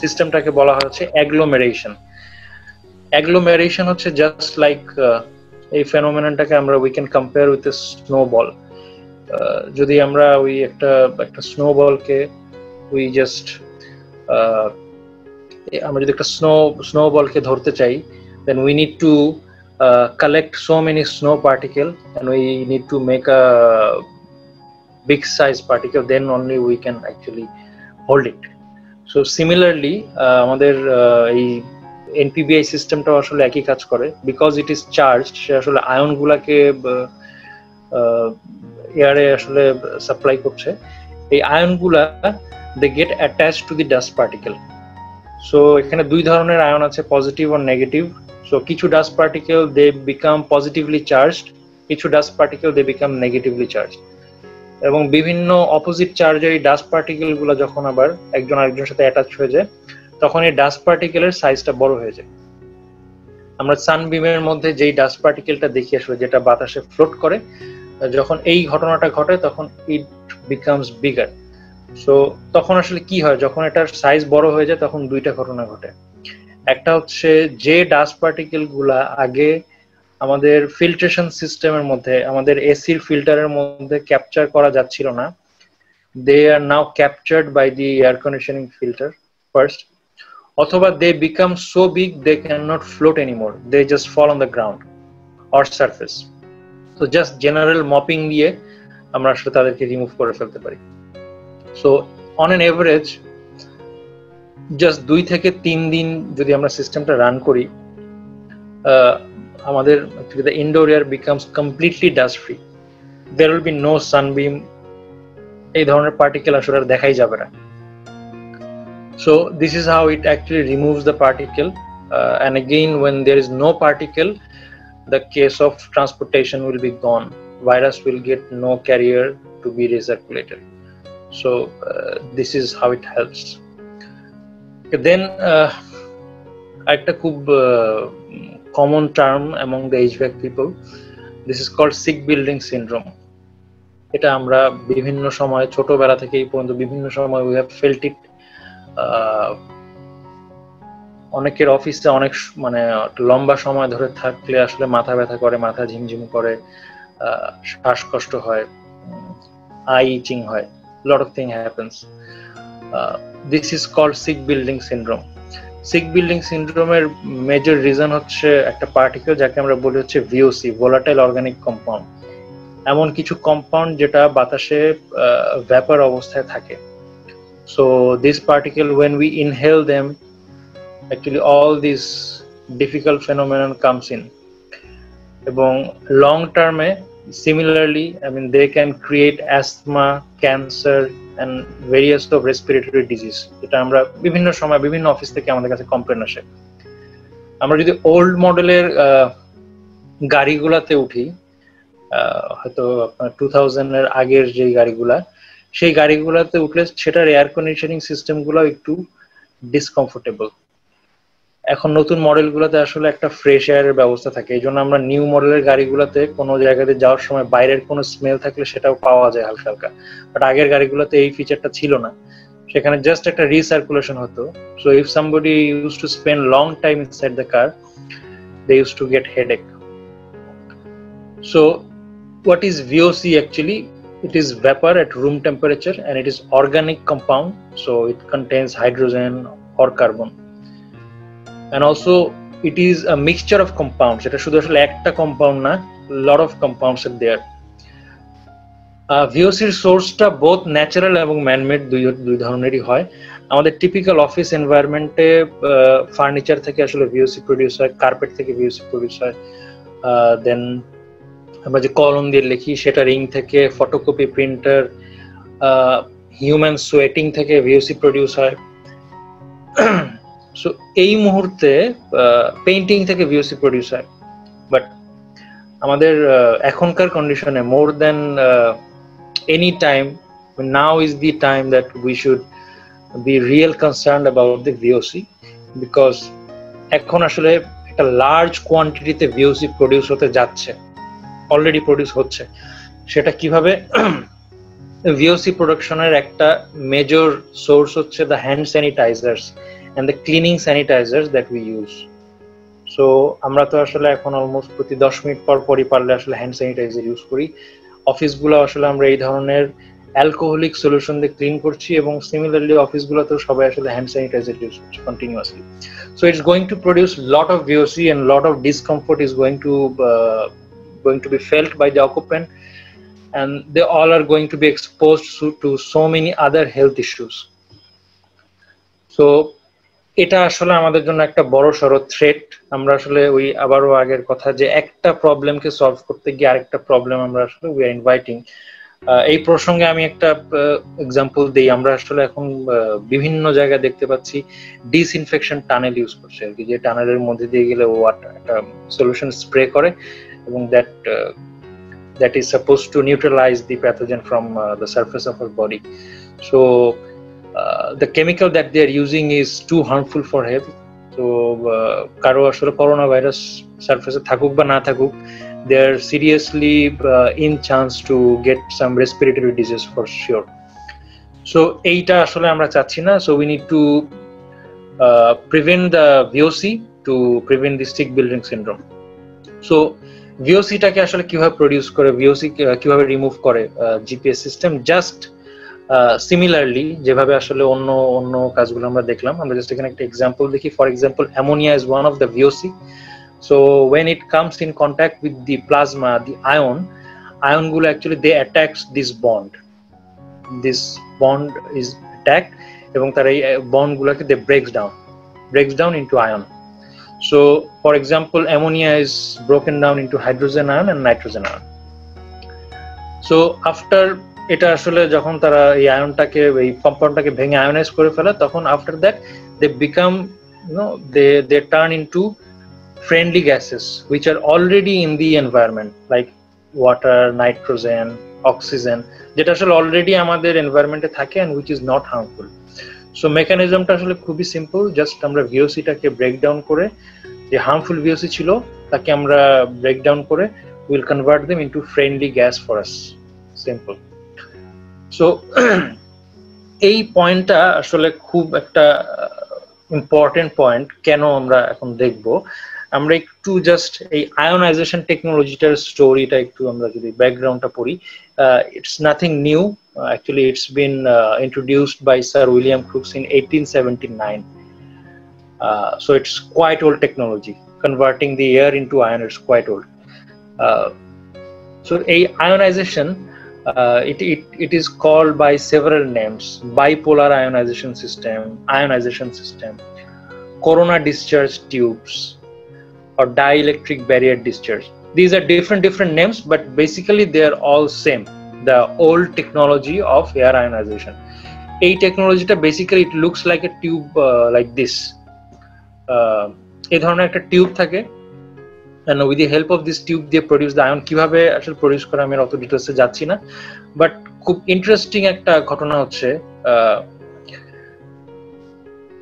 সিস্টেমটাকে বলা হচ্ছে অ্যাগ্লোমেরেশন অ্যাগ্লোমেরেশন হচ্ছে জাস্ট লাইক এই ফেনোমেননটাকে আমরা we can compare with a snowball যদি আমরা ওই একটা একটা স্নোবলকে উই জাস্ট আমরা যদি একটা স্নো স্নোবলকে ধরতে চাই then we need to collect so many snow particle and we need to make a big size particle, then only we can actually hold it. So similarly আমাদের এই এনপিবিআই সিস্টেমটা আসলে একই কাজ করে। বিকজ ইট ইজ চার্জ সে আসলে আয়ন গুলাকে এয়ারে আসলে সাপ্লাই করছে। এই আয়নগুলা they get attach to the dust particle so এখানে দুই ধরনের আয়ন আছে পজিটিভ আর নেগেটিভ সো কিছু dust particle they become positively charged, কিছু dust particle they become negatively charge এবং বিভিন্ন অপোজিট চার্জের এই ডাস্ট পার্টিকেলগুলো যখন আবার একজন আরেকজনের সাথে অ্যাটাচ হয়ে যায় তখন এই ডাস্ট পার্টিকেলের সাইজটা বড় হয়ে যায়। আমরা সানবিমের মধ্যে যেই ডাস্ট পার্টিকেলটা দেখি আসলে যেটা বাতাসে ফ্লোট করে, যখন এই ঘটনাটা ঘটে, তখন ইট বিকামস বিগার সো তখন আসলে কি হয়? যখন এটার সাইজ বড় হয়ে যায়, তখন দুইটা ঘটনা ঘটে। একটা হচ্ছে যে ডাস্ট পার্টিকেলগুলা আগে আমাদের ফিল্ট্রেশন সিস্টেমের মধ্যে, আমাদের এসির ফিল্টারের মধ্যে ক্যাপচার করা যাচ্ছিল না। They are now captured by the air conditioning filter first অথবা become so big they can not float anymore they just fall on the ground or surface তো জাস্ট জেনারেল মপিং দিয়ে আমরা আসলে তাদেরকে রিমুভ করে ফেলতে পারি। So on an average just দুই থেকে তিন দিন যদি আমরা সিস্টেমটা রান করি আমাদের indoor air becomes completely dust free there will be no sunbeam এই ধরনের পার্টিকেল আসলে দেখাই যাবে না। so this is how it actually removes the particle and again when there is no particle the case of transportation will be gone virus will get no carrier to be recirculated so uh, this is how it helps then uh, একটা খুব common term among the HVAC people this is called sick building syndrome এটা আমরা বিভিন্ন সময় ছোটবেলা থেকে এই পর্যন্ত বিভিন্ন সময় উই হ্যাভ ফেল্ট ইট অনেকের অফিসে অনেক মানে লম্বা সময় ধরে থাকলে আসলে মাথা ব্যথা করে, মাথা ঝিমঝিম করে শ্বাসকষ্ট হয় আই ইচিং হয় lot of thing happens this is called sick building syndrome sick building সিন্ড্রোমের major reason হচ্ছে একটা পার্টিকেল যাকে আমরা বলি হচ্ছে ভিওসি ভোলাটাইল অর্গানিক কম্পাউন্ড এমন কিছু কম্পাউন্ড যেটা বাতাসে ভ্যাপার অবস্থায় থাকে। So this particle when we inhale them actually all these difficult phenomenon comes in. এবং লং টার্মে similarly I mean they can create asthma cancer and various of respiratory disease এটা আমরা বিভিন্ন সময়, বিভিন্ন অফিস থেকে আমাদের কাছে কমপ্লেন আসে। আমরা যদি ওল্ড মডেলের গাড়িগুলাতে উঠি হয়তো আপনার টু থাউজেন্ডের আগের যে গাড়িগুলা সেই গাড়িগুলাতে উঠলে সেটার এয়ার কন্ডিশনিং সিস্টেমগুলো একটু ডিসকমফোর্টেবল এখন নতুন মডেলগুলোতে আসলে একটা ফ্রেশ এয়ারের ব্যবস্থা থাকে। এই জন্য আমরা নিউ মডেলের গাড়িগুলোতে কোনো জায়গাতে যাওয়ার সময় বাইরের কোনো স্মেল থাকলে সেটাও পাওয়া যায় হালকা হালকা বাট আগের গাড়িগুলোতে এই ফিচারটা ছিল না। সেখানে জাস্ট একটা রিসার্কুলেশন হতো। So if somebody use to spend long time inside the car they use to get headache so what is VOC actually? It is vapor at room temperature and it is organic compound, so it contains hydrogen or carbon. and also it is a mixture of compounds. এটা শুধু আসলে একটা কম্পাউন্ড না লট অফ কম্পাউন্ডস আর দেয়ার ভিওসির সোর্সটা বোথ ন্যাচারাল এবং ম্যানমেড দুই দুই ধরনেরই হয়। আমাদের টিপিক্যাল অফিস এনভায়রনমেন্টে ফার্নিচার থেকে আসলে ভিওসি প্রডিউস হয় কার্পেট থেকে ভিওসি প্রডিউস হয় দেন আমরা যে কলম দিয়ে লিখি, সেটা রিং থেকে ফটোকপি প্রিন্টার হিউম্যান সোয়েটিং থেকে ভিওসি প্রডিউস হয়। সো এই মুহূর্তে পেইন্টিং থেকে ভিওসি প্রডিউস হয়। বাট আমাদের এখনকার কন্ডিশনে more than any time now is the time that we should be real concern about the VOC because এখন আসলে একটা লার্জ কোয়ান্টিটিতে ভিওসি প্রডিউস হতে যাচ্ছে। অলরেডি প্রডিউস হচ্ছে। সেটা কীভাবে ভিওসি প্রোডাকশনের একটা মেজর সোর্স হচ্ছে the hand sanitisers and the cleaning sanitizers that we use so আমরা তো আসলে এখন অলমোস্ট প্রতি দশ মিনিট পর পরই পারলে আসলে হ্যান্ড স্যানিটাইজার ইউজ করি। অফিসগুলো আসলে আমরা এই ধরনের অ্যালকোহলিক সলিউশন দিয়ে ক্লিন করছি এবং সিমিলারলি অফিসগুলোতেও সবাই আসলে হ্যান্ড স্যানিটাইজার ইউজ করছে continuously so it's going to produce lot of VOC and lot of discomfort is going to going to be felt by the occupant and they all are going to be exposed to, to so many other health issues. So এটা আসলে আমাদের জন্য একটা বড় সড়ো থ্রেট আমরা আসলে ওই আবারও আগের কথা যে একটা প্রবলেমকে সলভ করতে গিয়ে আরেকটা প্রবলেম আমরা আসলে উই আর ইনভাইটিং এই প্রসঙ্গে আমি একটা এক্সাম্পল দিই। আমরা আসলে এখন বিভিন্ন জায়গায় দেখতে পাচ্ছি ডিসইনফেকশন টানেল ইউজ করছে আর কি যে টানেলের মধ্যে দিয়ে গেলে ওয়াটার একটা সলিউশন স্প্রে করে। এবং that that is suppose to neutralise the pathogen from the surface of our body so Uh, the chemical that they are using is too harmful for health. তো কারও আসলে করোনা ভাইরাস সার্ফেসে থাকুক বা না থাকুক they are seriously in chance to get some respiratory disease for sure so এইটা আসলে আমরা চাচ্ছি না so we need to prevent the VOC to prevent the stick building syndrome so ভিওসিটাকে আসলে কীভাবে প্রডিউস করে ভিওসি কীভাবে রিমুভ করে জিপিএস সিস্টেম জাস্ট সিমিলারলি যেভাবে আসলে অন্য অন্য কাজগুলো আমরা দেখলাম, আমরা জাস্ট এখানে একটা এক্সাম্পল দেখি। For example ammonia is one of the VOC so when it comes in contact with the plasma the ion আয়নগুলো actually they attacks this bond this bond is attack এবং তার এই বন্ডগুলোকে they breaks down breaks down into ion so for example ammonia is broken down into hydrogen ion and nitrogen ion so after এটা আসলে যখন তারা এই আয়নটাকে, এই কম্পাউন্ডটাকে ভেঙে আয়নাইজ করে ফেলে, তখন after that they become no they they turn into friendly gases which are already in the environment like water nitrogen oxygen যেটা আসলে অলরেডি আমাদের এনভায়রনমেন্টে থাকে and which is not harmful so মেকানিজমটা আসলে খুবই সিম্পল জাস্ট আমরা ভিওসিটাকে ব্রেকডাউন করে যে হার্মফুল ভিওসি ছিল, তাকে আমরা ব্রেকডাউন করে will convert them into friendly gas for us simple so এই পয়েন্টটা আসলে খুব একটা ইম্পর্টেন্ট পয়েন্ট কেন আমরা এখন দেখব? আমরা একটু জাস্ট এই আয়োনাইজেশন টেকনোলজিটার স্টোরিটা একটু আমরা যদি ব্যাকগ্রাউন্ডটা পড়ি it's nothing new Uh, actually, it's been uh, introduced by Sir William Crookes in 1879. Uh, so it's quite old technology. Converting the air into iron is quite old. so ionization uh, it, it, it is called by several names bipolar ionization system ionization system corona discharge tubes or dielectric barrier discharge these are different different names but basically they are all same the old technology of air ionization technology basically it looks like a tube uh, like this এই ধরনের একটা টিউব থাকে with the help of this tube দিয়ে প্রডিউস দ্য আয়ন কীভাবে আসলে প্রডিউস করে আমি অত ডিটেলসে যাচ্ছি না বাট খুব ইন্টারেস্টিং একটা ঘটনা হচ্ছে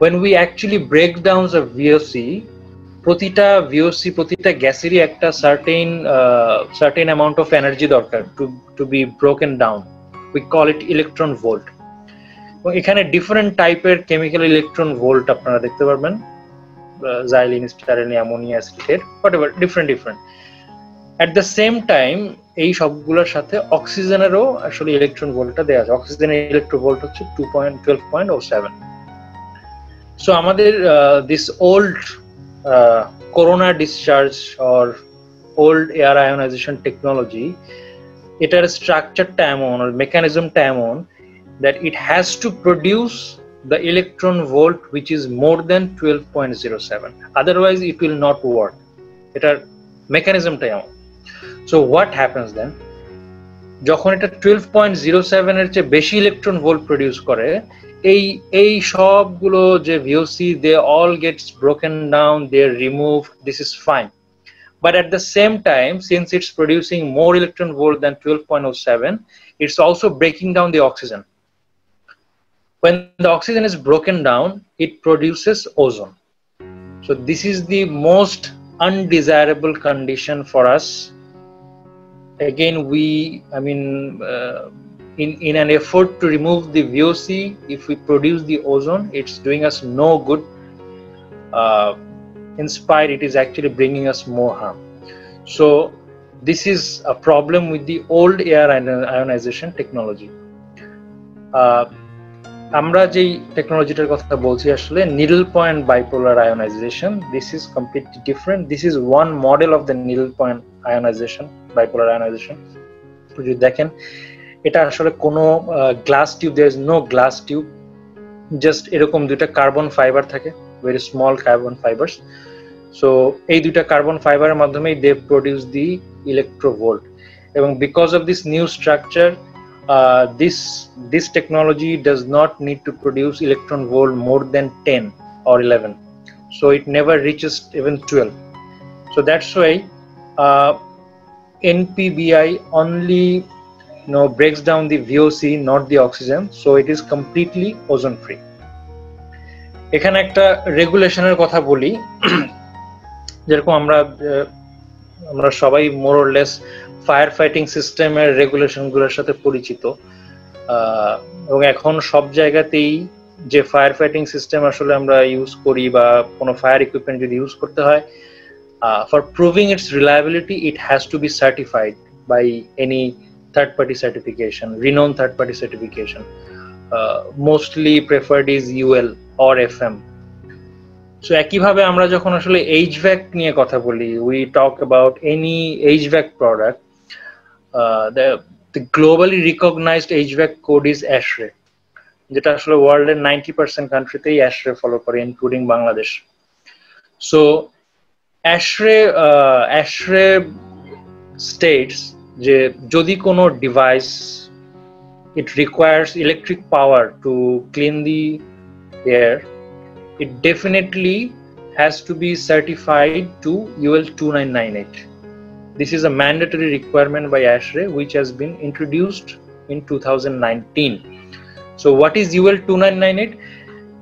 when we actually break down the VOC প্রতিটা ভিওসি প্রতিটা গ্যাসেরই একটা certain certain amount of energy দরকার to to be broken down we call it electron volt এবং এখানে ডিফারেন্ট টাইপের কেমিক্যাল ইলেকট্রন ভোল্ট আপনারা দেখতে পারবেন xylene, styrene, ammonia, acetate, whatever, different different at the same time এই সবগুলোর সাথে অক্সিজেনেরও আসলে ইলেকট্রন ভোল্টটা দেওয়া আছে। অক্সিজেনের ইলেকট্রন ভোল্ট হচ্ছে two point twelve point oh seven so আমাদের this old corona discharge or old air ionisation technology এটার স্ট্রাকচারটা এমন মেকানিজমটা এমন that it has to produce the electron volt the electron volt which is more than 12.07 otherwise, it will not work. এটার মেকানিজমটা এমন। সো হোয়াট হ্যাপেন্স দেন যখন এটা টুয়েলভ পয়েন্ট জিরো সেভেন এর চেয়ে বেশি ইলেকট্রন ভোল্ট প্রডিউস করে এই এই সবগুলো যে VOC they all gets broken down they remove this is fine but at the same time since it's producing more electron volt than 12.07 it's also breaking down the oxygen when the oxygen is broken down, it produces ozone. So this is the most undesirable condition for us. Again, we, I mean, uh, in, in an effort to remove the VOC, if we produce the ozone, it's doing us no good. Uh, in spite, it is actually bringing us more harm. So this is a problem with the old air ionization technology. Uh, আমরা যেই টেকনোলজিটার কথা বলছি আসলে needle point bipolar ionization this is completely different this is one model of the needle point ionization bipolar ionization যদি দেখেন এটা আসলে কোনো glass tube there is no glass tube just এরকম দুইটা কার্বন ফাইবার থাকে very small carbon fibres so এই দুইটা কার্বন ফাইবারের মাধ্যমেই দে প্রডিউস দি ইলেকট্রোভোল্ট এবং because of this new structure this this technology technology not need to to electron than 10 or 11 so it never reaches even 12 so that's why uh, npbi only you know breaks down the voc not the oxygen, so it is completely ozone free এখানে একটা রেগুলেশনের কথা বলি। যেরকম আমরা আমরা সবাই মোর লেস ফায়ার ফাইটিং সিস্টেমের রেগুলেশনগুলোর সাথে পরিচিত। এবং এখন সব জায়গাতেই যে ফায়ার ফাইটিং সিস্টেম আসলে আমরা ইউজ করি বা কোনো ফায়ার ইকুইপমেন্ট যদি ইউজ করতে হয় for proving its reliability it has to be certified by any third party certification renown third party certification mostly preferred is UL or F M so একইভাবে আমরা যখন আসলে এইচ ভ্যাক নিয়ে কথা বলি we talk about any HVAC product the globally recognized HVAC code is ASHRAE যেটা আসলে ওয়ার্ল্ডের নাইনটি পার্সেন্ট কান্ট্রিতেই অ্যাশরে ফলো করে including Bangladesh so ASHRAE ASHRAE states যে যদি কোনো device it requires electric power to clean the air it definitely has to be certified to UL 2998. This is a mandatory requirement by ASHRAE, which has been introduced in 2019. So, what is UL 2998?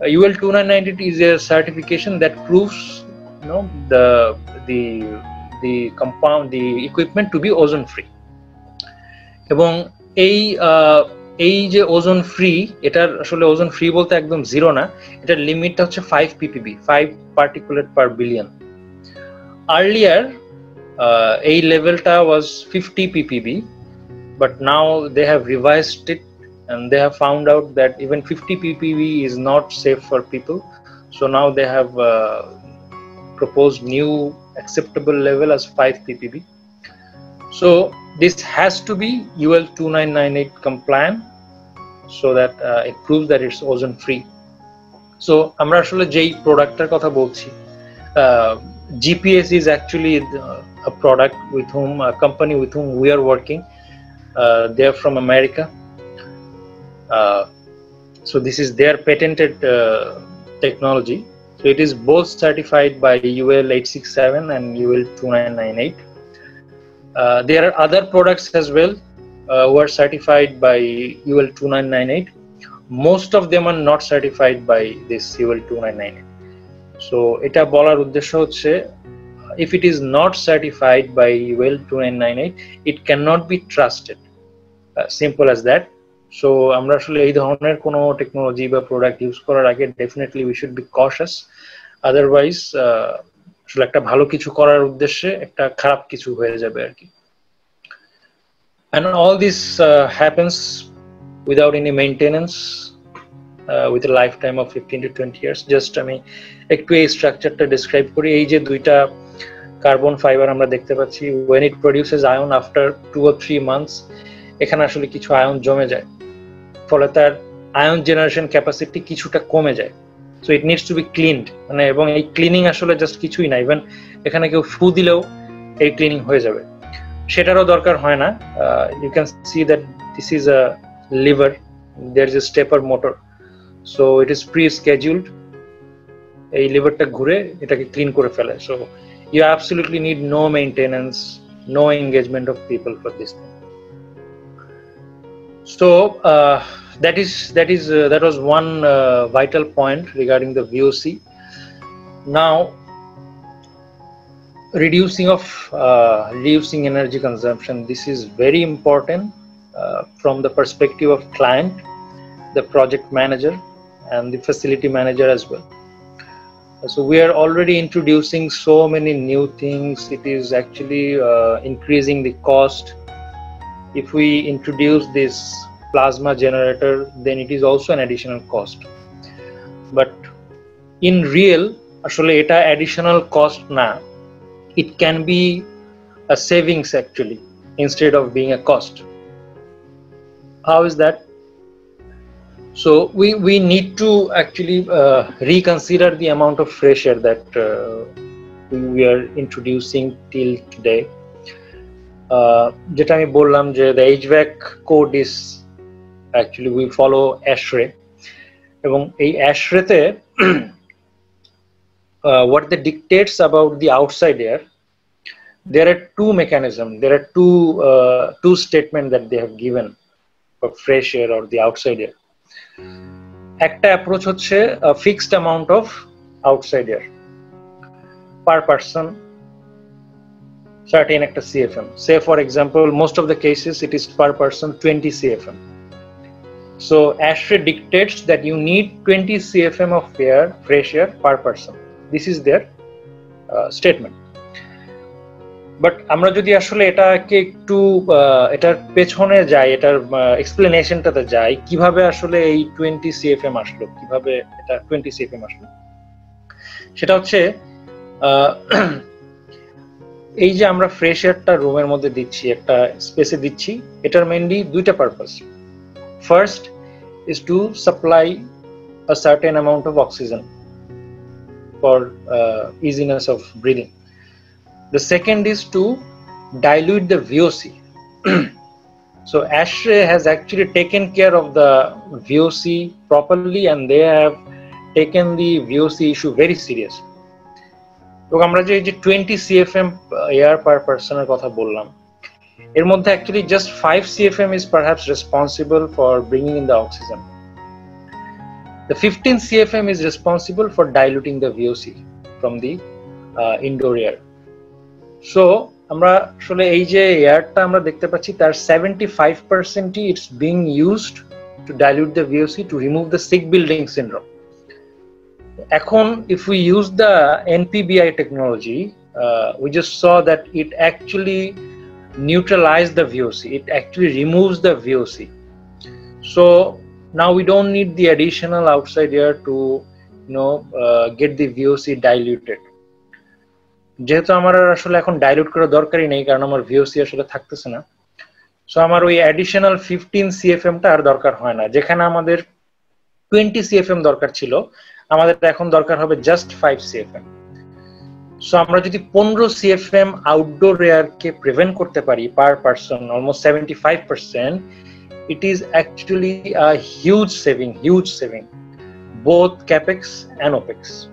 Uh, UL 2998 is a certification that proves, you know, the the the compound, the equipment to be ozone free. এবং এই এই যে ওজন ফ্রি এটার আসলে ওজন ফ্রি বলতে একদম জিরো না এটার লিমিটটা হচ্ছে five PPB five particulate per billion earlier এই লেভেলটা was fifty PPB but now they have revised it they have found out that even 50 ppb is not safe for people. So now they have uh, proposed new acceptable level as 5 ppb. So this has to be ul 2998 compliant so that uh, it proves that it's ozone free so আমরা আসলে যেই প্রোডাক্টটার কথা বলছি GPS is actually a product with whom a company with whom we are working uh, they're from America uh, so this is their patented uh, technology so it is both certified by UL 867 and UL 2998 uh, there are other products as well uh, who are certified by UL 2998. Most of them are not certified by this UL 2998. So এটা বলার উদ্দেশ্য হচ্ছে if it is not certified by UL 2998 it cannot be trusted uh, simple as that so আমরা আসলে এই ধরনের কোনো টেকনোলজি বা প্রোডাক্ট ইউজ করার আগে definitely we should be cautious otherwise আসলে একটা ভালো কিছু করার উদ্দেশ্যে একটা খারাপ কিছু হয়ে যাবে আর কি। And all this uh, happens without any maintenance uh, with a lifetime of 15 to 20 years. Just আমি একটু এই স্ট্রাকচারটা ডিসক্রাইব করি। এই যে দুইটা কার্বন ফাইবার আমরা দেখতে পাচ্ছি when it produces ion after two or three months এখানে আসলে কিছু আয়ন জমে যায়। ফলে তার আয়ন জেনারেশন ক্যাপাসিটি কিছুটা কমে যায়। So it needs to be cleaned মানে এবং এই ক্লিনিং আসলে জাস্ট কিছুই না. ইভেন এখানে কেউ ফু দিলেও এই ক্লিনিং হয়ে যাবে। সেটারও দরকার হয় না। You can see that this is a lever there is a stepper motor so it is prescheduled এই লিভারটা ঘুরে এটাকে ক্লিন করে ফেলে। So you absolutely need no maintenance no engagement of people for this thing uh, that is that is uh, that was one uh, vital point regarding the voc now reducing of uh, reducing energy consumption this is very important uh, from the perspective of client the project manager and the facility manager as well. So we are already introducing so many new things. It is actually uh, increasing the cost. If we introduce this plasma generator then it is also an additional cost but in real আসলে এটা additional cost না it can be a savings actually instead of being a cost how is that so we we need to actually uh, reconsider the amount of fresh air that uh, we are introducing till today যেটা আমি বললাম যে the HVAC code is actually we follow ASHRAE এবং এই অ্যাশরেতে what the dictates about the outside air there are two mechanisms there are two uh, two statements that they have given for fresh air or the outside air একটা অ্যাপ্রোচ হচ্ছে fixed amount of outside air per person certain একটা CFM. Say for example, most of the cases it is per person 20 CFM. So ASHRAE dictates that you need 20 CFM of air, fresh air per person. This is their uh, statement. But আমরা যদি আসলে এটাকে একটু এটার পেছনে যাই এটার এক্সপ্লেনেশনটাতে যাই কীভাবে আসলে এই টোয়েন্টি সিএফএম আসলো কীভাবে এটা টোয়েন্টি সিএফএম আসলো সেটা হচ্ছে এই যে আমরা ফ্রেশ এয়ারটা রুমের মধ্যে দিচ্ছি একটা স্পেসে দিচ্ছি এটার মেনলি দুইটা purpose First is to supply a certain amount of oxygen for easiness of breathing The second is to dilute the VOC. so ASHRAE has actually taken care of the VOC properly and they have taken the VOC issue very serious. এবং আমরা যে যে টোয়েন্টি সিএফএম এয়ার পার পার্সনের কথা বললাম এর মধ্যে actually just five CFM is perhaps responsible for bringing in the oxygen The 15 CFM is responsible for diluting the VOC from the uh, indoor air. So আমরা আসলে এই যে এয়ারটা আমরা দেখতে পাচ্ছি তার সেভেন্টি ফাইভ পার্সেন্টই it's being used to dilute the VOC to remove the sick building syndrome এখন if we use the NPBI technology, uh, we just saw that it actually neutralized the VOC. It actually removes the VOC. So now we don't need the additional outside air to you know uh, get the VOC diluted. যেহেতু আমার আসলে এখন ডাইলুট করা দরকারই নেই কারণ আমার ভিওসি আসলে থাকতেছে না সো আমার ওই অ্যাডিশনাল ফিফটিন সিএফএমটা আর দরকার হয় না যেখানে আমাদের টোয়েন্টি সিএফএম দরকার ছিল আমাদের এখন দরকার হবে জাস্ট ফাইভ সিএফএম সো আমরা যদি পনেরো সিএফএম আউটডোর এয়ারকে প্রিভেন্ট করতে পারি per person almost seventy five percent actually a huge saving, huge saving, both capex and opex.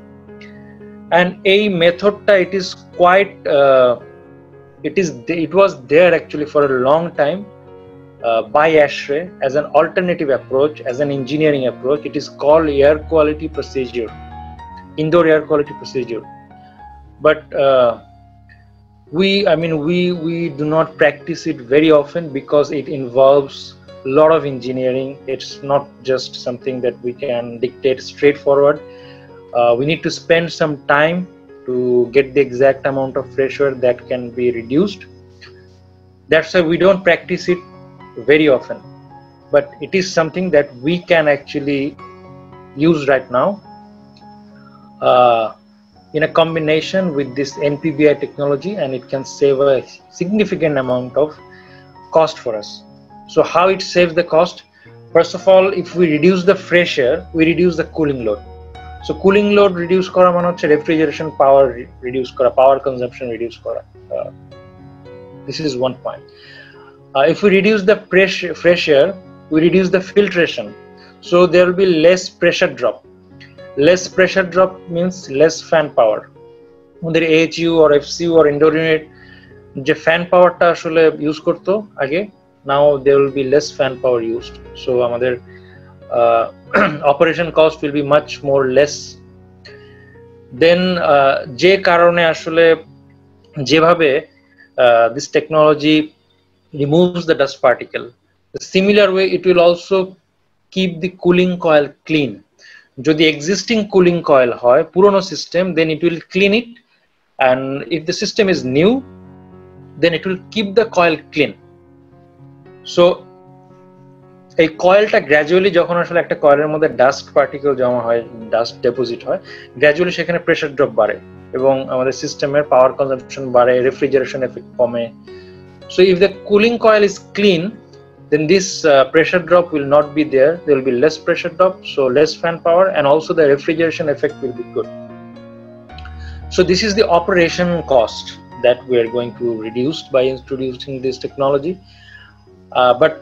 And a method it is quite, uh, it is it was there actually for a long time uh, by ASHRAE as an alternative approach, as an engineering approach. It is called air quality procedure, indoor air quality procedure. But uh, we, I mean, we we do not practice it very often because it involves a lot of engineering. It's not just something that we can dictate straightforward. Uh, we need to spend some time to get the exact amount of pressure that can be reduced. That's why we don't practice it very often. But it is something that we can actually use right now uh, in a combination with this NPBI technology, and it can save a significant amount of cost for us. So how it saves the cost? First of all, if we reduce the fresh air, we reduce the cooling load. So cooling load reduce করা মানে হচ্ছে refrigeration power reduce করা, power consumption reduce করা. Uh, this is one point. Uh, if we reduce the fresh fresh air, we reduce the filtration. So there will be less pressure drop. Less pressure drop means less fan power. আমাদের AHU or FCU or indoor unit যে ফ্যান পাওয়ারটা আসলে ইউজ করতো আগে now there will be less fan power used so আমাদের uh, cost will be much more less then uh, যে কারণে আসলে যেভাবে uh, technology removes the dust particle the similar way it will also keep the cooling coil clean যদি এক্সিস্টিং কুলিং কয়েল হয়, পুরনো system then it will clean it. And if the system is new, then it will keep the coil clean. সো এই কয়েলটা গ্র্যাজুয়ালি যখন আসলে একটা কয়েলের মধ্যে ডাস্ট পার্টিকেল জমা হয় ডাস্ট ডেপোজিট হয় গ্র্যাজুয়ালি সেখানে প্রেশার ড্রপ বাড়ে এবং আমাদের সিস্টেমের পাওয়ার কনজাম্পশন বাড়ে রেফ্রিজারেশন এফেক্ট কমে। So if the cooling coil is clean then this uh, pressure drop will not be there there will be less pressure drop so less fan power and also the refrigeration effect will be good so this is the operation cost that we are going to reduce by introducing this technology uh, but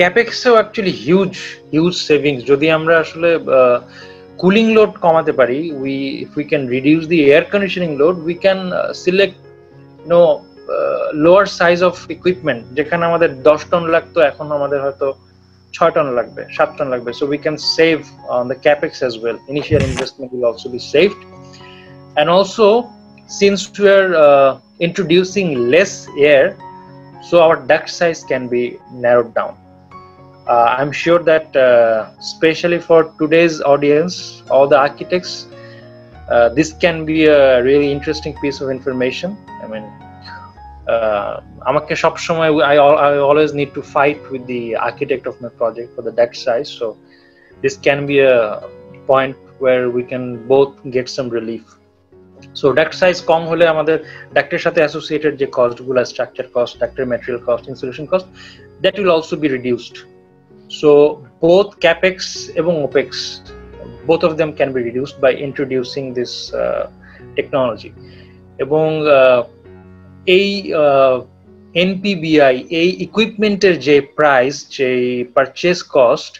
ক্যাপেক্সেও actually huge huge savings যদি আমরা আসলে কুলিং লোড কমাতে পারি we if we can reduce the air conditioning load we can select no lower size of equipment যেখানে আমাদের দশ টন লাগতো এখন আমাদের হয়তো ছয় টন লাগবে সাত টন লাগবে so we can save on the capex as well initial investment will also be saved and also since we are introducing less air so our duct size can be narrowed down uh, i'm sure that uh, especially for today's audience all the architects uh, this can be a really interesting piece of information i mean আমাকে সবসময় I, I always need to fight with the architect of my project for the duct size. So this can be a point where we can both get some relief. সো ডাক্ট সাইজ কম হলে আমাদের ডাক্টের সাথে অ্যাসোসিয়েটেড যে কস্টগুলো structure cost ডাক্টের material cost insulation cost that will also be reduced so both capex এবং opex both of them can be reduced by introducing this technology এবং এই এনপিবিআই এই ইকুইপমেন্টের যে প্রাইস যে purchase cost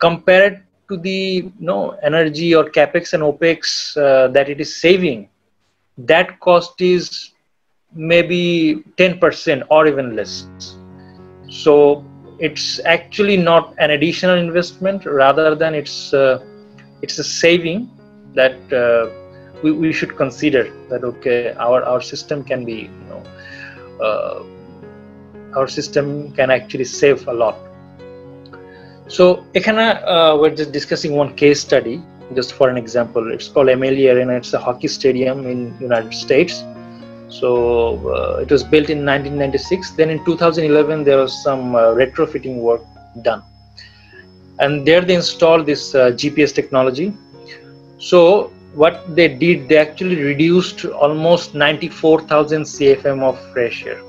compared to the you know, energy or capex and opex uh, that it is saving, that cost is maybe 10% or even less. So it's actually not an additional investment, rather than it's uh, it's a saving that uh, we, we should consider that okay our our system can be you know uh, our system can actually save a lot. So uh, we're just discussing one case study just for an example. It's called mla arena. It's a hockey stadium in united states. So uh, it was built in 1996 then in 2011 there was some uh, retrofitting work done. And there they installed this uh, gps technology. So what they did they actually reduced almost 94,000 CFM of fresh air.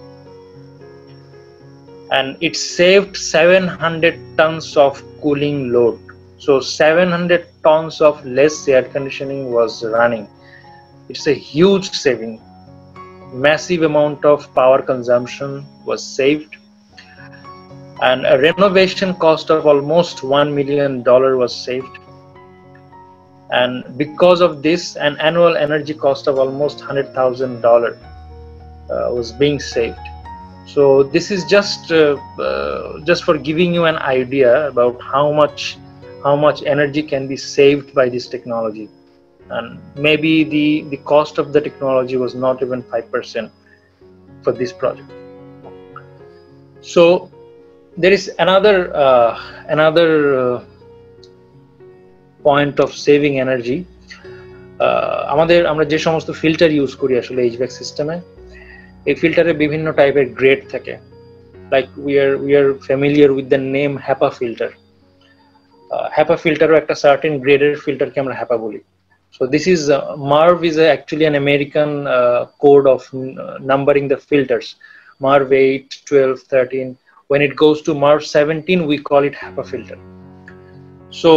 And it saved 700 tons of cooling load. So 700 tons of less air conditioning was running. It's a huge saving. Massive amount of power consumption was saved. And a renovation cost of almost 1 million dollar was saved and because of this an annual energy cost of almost $100000 uh, was being saved. So this is just uh, uh, just for giving you an idea about how much how much energy can be saved by this technology. And maybe the the cost of the technology was not even 5% for this project. So there is another uh, another point of saving energy আমাদের, আমরা যে সমস্ত ফিল্টার ইউজ করি আসলে এইচ এইচভ্যাক সিস্টেমে এই ফিল্টারে বিভিন্ন টাইপের গ্রেড থাকে। Like we are we are familiar with the name HEPA filter HEPA ফিল্টারও একটা সার্টেন গ্রেডের ফিল্টারকে আমরা হ্যাপা বলি। So this is MERV is actually an American code of numbering the filters MERV eight twelve thirteen when it goes to MERV seventeen we call it HEPA filter so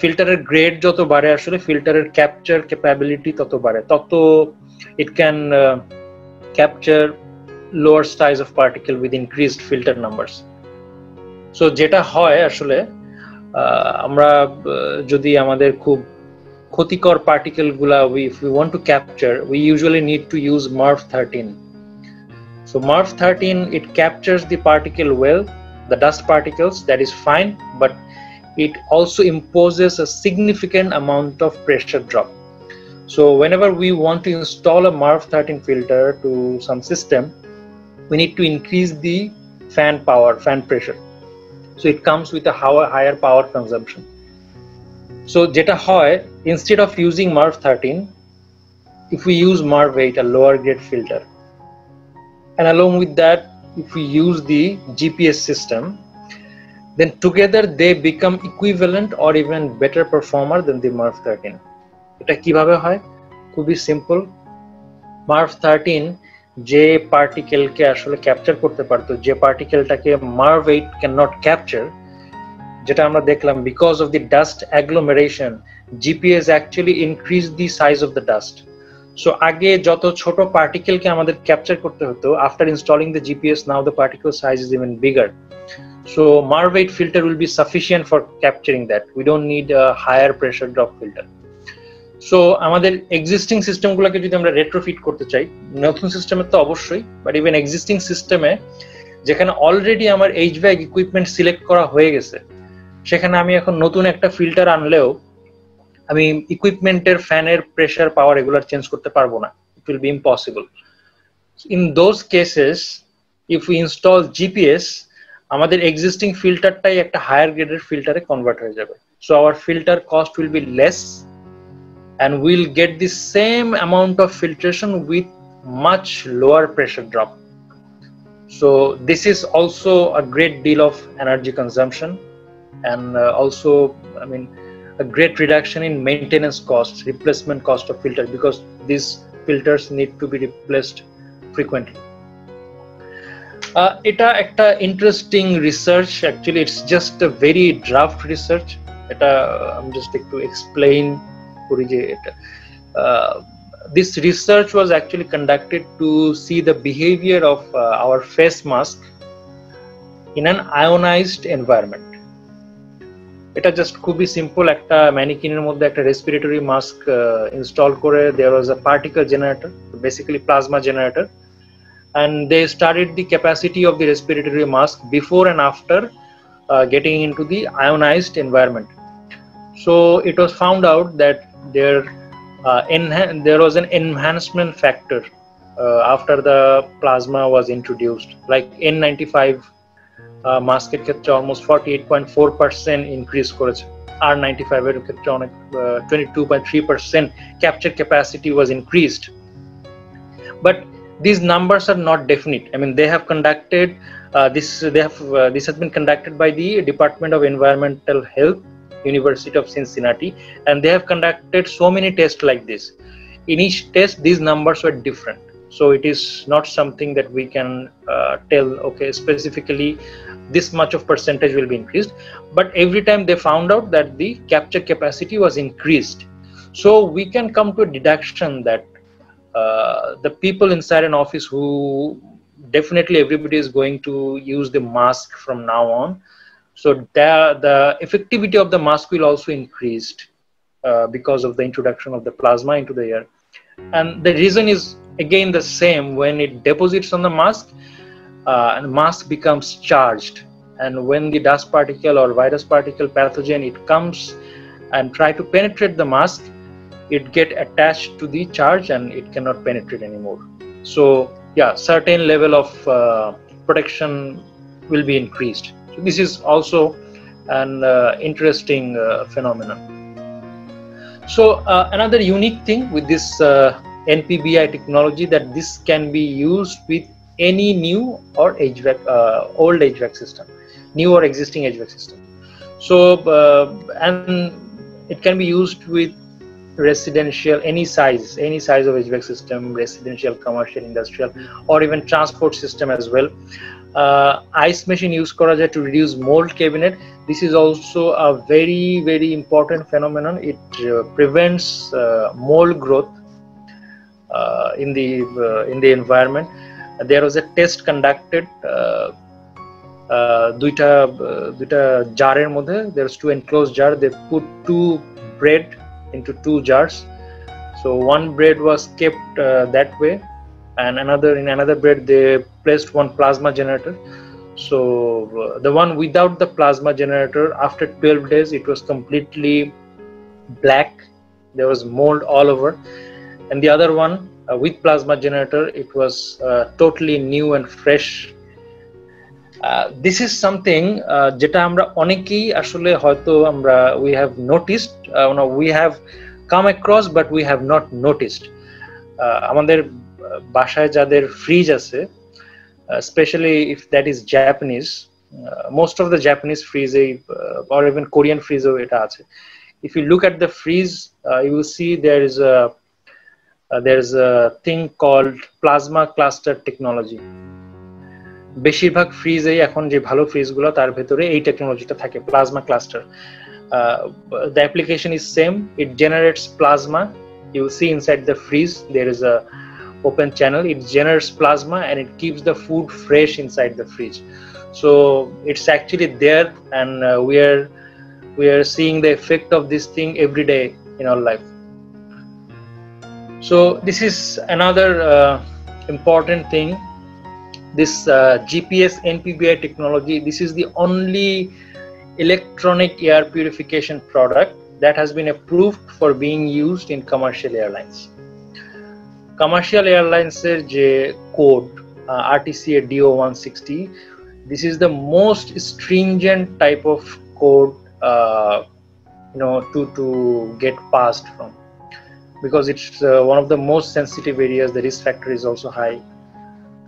ফিল্টারের grade যত বাড়ে আসলে ফিল্টারের ক্যাপচার ক্যাপাবিলিটি তত বাড়ে। তত it can capture lower size of particle with increased filter number so যেটা হয় আসলে আমরা যদি আমাদের খুব ক্ষতিকর পার্টিকেলগুলা we if you want to capture we usually need to use MERV thirteen so MERV thirteen it captures the particle well the dust particles that is fine but it also imposes a significant amount of pressure drop so whenever we want to install a MARV 13 filter to some system, we need to increase the fan power, fan pressure. So it comes with a higher power consumption. So jeta hoy, instead of using MARV 13, if we use MARV 8, a lower grade filter, and along with that, if we use the GPS system, then together they become equivalent or even better performer than the MARV 13. এটা কীভাবে হয়? খুবই সিম্পল মার্ভ থার্টিন যে পার্টিকেলকে আসলে ক্যাপচার করতে পারতো, যে পার্টিকেলটাকে MERV eight can not capture যেটা আমরা দেখলাম because of the dust agglomeration GPS actually increase the size of the dust so আগে যত ছোট পার্টিকেলকে আমাদের ক্যাপচার করতে হতো after installing the GPS now the particle size is even bigger so 8 filter will be sufficient for capturing that. We don't need a higher pressure drop filter. So আমাদের এক্সিস্টিং সিস্টেমগুলোকে যদি আমরা রেট্রোফিট করতে চাই, নতুন সিস্টেমে তো অবশ্যই বাট ইভেন এক্সিস্টিং সিস্টেমে যেখানে অলরেডি আমার এইচ ব্যাগ ইকুইপমেন্ট সিলেক্ট করা হয়ে গেছে, সেখানে আমি এখন নতুন একটা ফিল্টার আনলেও আমি ইকুইপমেন্টের ফ্যানের প্রেশার পাওয়ার এগুলার চেঞ্জ করতে পারব না। It will be impossible in those cases if you install GPS আমাদের এক্সিস্টিং ফিল্টারটাই একটা হায়ার গ্রেডের ফিল্টারে কনভার্ট হয়ে যাবে so our filter cost will be less and we'll get the same amount of filtration with much lower pressure drop so this is also a great deal of energy consumption and uh, also i mean a great reduction in maintenance costs replacement cost of filter because these filters need to be replaced frequently এটা একটা interesting research actually it's just a very draft research এটা আমি জাস্ট একটু এক্সপ্লেইন করি যে এটা। research was actually conducted to see the behavior of uh, our face mask in an ionized environment এটা জাস্ট খুবই সিম্পল একটা ম্যানিকিনের মধ্যে একটা রেসপিরেটরি মাস্ক ইনস্টল করে there was a particle generator basically plasma generator and they studied the capacity of the respiratory mask before and after uh, getting into the ionized environment so it was found out that their uh, there was an enhancement factor uh, after the plasma was introduced. Like N95 uh, মাস্কের ক্ষেত্রে almost 48.4% increase করেছে আর নাইনটি ফাইভের ক্ষেত্রে অনেক twenty two point three percent capture capacity was increased but these numbers are not definite. I mean they have conducted uh, this they have uh, this has been conducted by the department of environmental health university of cincinnati and they have conducted so many tests like this. In each test these numbers were different. So it is not something that we can uh, tell okay specifically this much of percentage will be increased. But every time they found out that the capture capacity was increased so we can come to a deduction that uh, the people inside an office who definitely everybody is going to use the mask from now on. So the, the effectivity of the mask will also increased uh, because of the introduction of the plasma into the air. And the reason is again the same. When it deposits on the mask uh, and mask becomes charged. And when the dust particle or virus particle pathogen it comes and try to penetrate the mask it get attached to the charge and it cannot penetrate anymore. So yeah certain level of uh, protection will be increased. So this is also an uh, interesting uh, phenomenon. So uh, another unique thing with this uh, npbi technology that this can be used with any new or HVAC, uh, old HVAC system, new or existing HVAC system. So, and it can be used with residential, any size, any size of HVAC system, residential, commercial, industrial, or even transport system as well. Uh, ice machine use করা to reduce mold cabinet. This is also a very very important phenomenon. It uh, prevents uh, mold growth uh, in the uh, in the environment there was a test conducted দুইটা দুইটা জারের মধ্যে there's two enclosed jar they put two bread into two jars. So one bread was kept uh, that way and another in another bread they placed one plasma generator. So uh, the one without the plasma generator after 12 days it was completely black. There was mold all over. And the other one uh, with plasma generator it was uh, totally new and fresh this is something যেটা আমরা অনেকেই আসলে হয়তো আমরা we have noticed we have come across but we have not noticed আমাদের বাসায় যাদের ফ্রিজ আছে specially if that is Japanese most of the Japanese fridge এই অর ইভেন কোরিয়ান ফ্রিজও এটা আছে. If you look at the freeze uh, you will see there is there's a thing called plasma cluster technology. বেশিরভাগ ফ্রিজেই এখন যে ভালো ফ্রিজগুলো তার ভেতরে এই টেকনোলজিটা থাকে plasma cluster application is same it generates plasma you will see inside the freeze there is a open channel it generates plasma and it keeps the food fresh inside the fridge so it's actually there and uh, we are we are seeing the effect of this thing every day in our life so this is another uh, important thing this uh, gps npbi technology this is the only electronic air purification product that has been approved for being used in commercial airlines. Commercial airlines code uh, rtca do 160 this is the most stringent type of code uh, you know to to get passed from because it's uh, one of the most sensitive areas. The risk factor is also high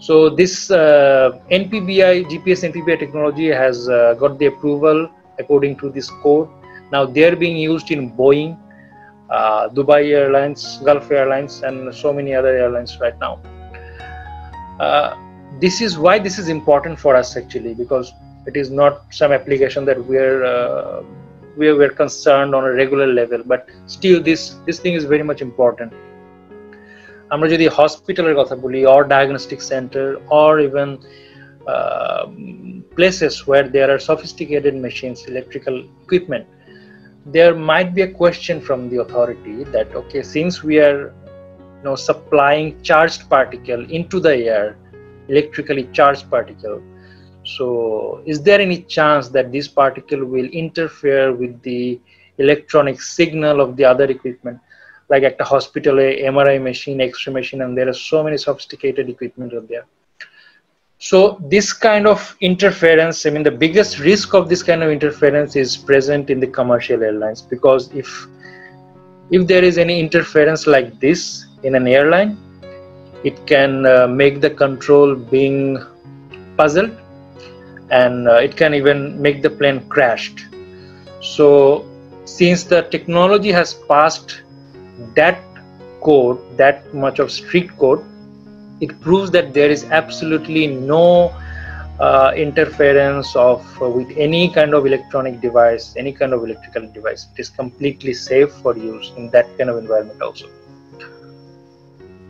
so this uh, npbi gps npbi technology has uh, got the approval according to this code. Now they're being used in boeing uh, dubai airlines gulf airlines and so many other airlines right now. Uh, this is why this is important for us actually because it is not some application that we're uh, we were concerned on a regular level. But still this this thing is very much important আমরা যদি হসপিটালের কথা বলি or diagnostic center or even uh, places where there are sophisticated machines electrical equipment there might be a question from the authority that okay since we are you know supplying charged particle into the air electrically charged particle so is there any chance that this particle will interfere with the electronic signal of the other equipment Like at the hospital, a MRI machine, X-ray machine, and there are so many sophisticated equipment out there. So this kind of interference, I mean, the biggest risk of this kind of interference is present in the commercial airlines because if if there is any interference like this in an airline, it can uh, make the control being puzzled and uh, it can even make the plane crashed. So since the technology has passed that code, that much of strict code, it proves that there is absolutely no uh, interference of uh, with any kind of electronic device, any kind of electrical device. It is completely safe for use in that kind of environment also.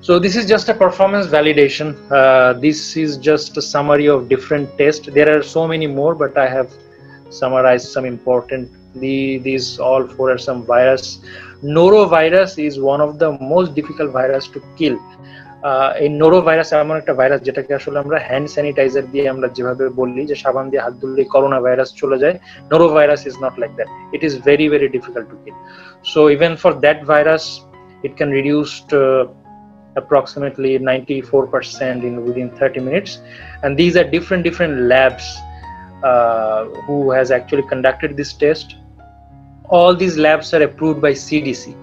So this is just a performance validation. Uh, this is just a summary of different tests. There are so many more, but I have summarized some important The, these all four are some virus. Norovirus is one of the most difficult virus to kill. এই নোরো ভাইরাস এমন একটা ভাইরাস যেটাকে আসলে আমরা হ্যান্ড স্যানিটাইজার দিয়ে আমরা যেভাবে বলি যে সাবান দিয়ে হাত ধরলে করোনা ভাইরাস চলে যায় norovirus is not like that it is very very difficult to kill so even for that virus it can reduce to approximately 94% in within 30 minutes and these are different different labs uh, who has actually conducted this test all these labs are approved by cdc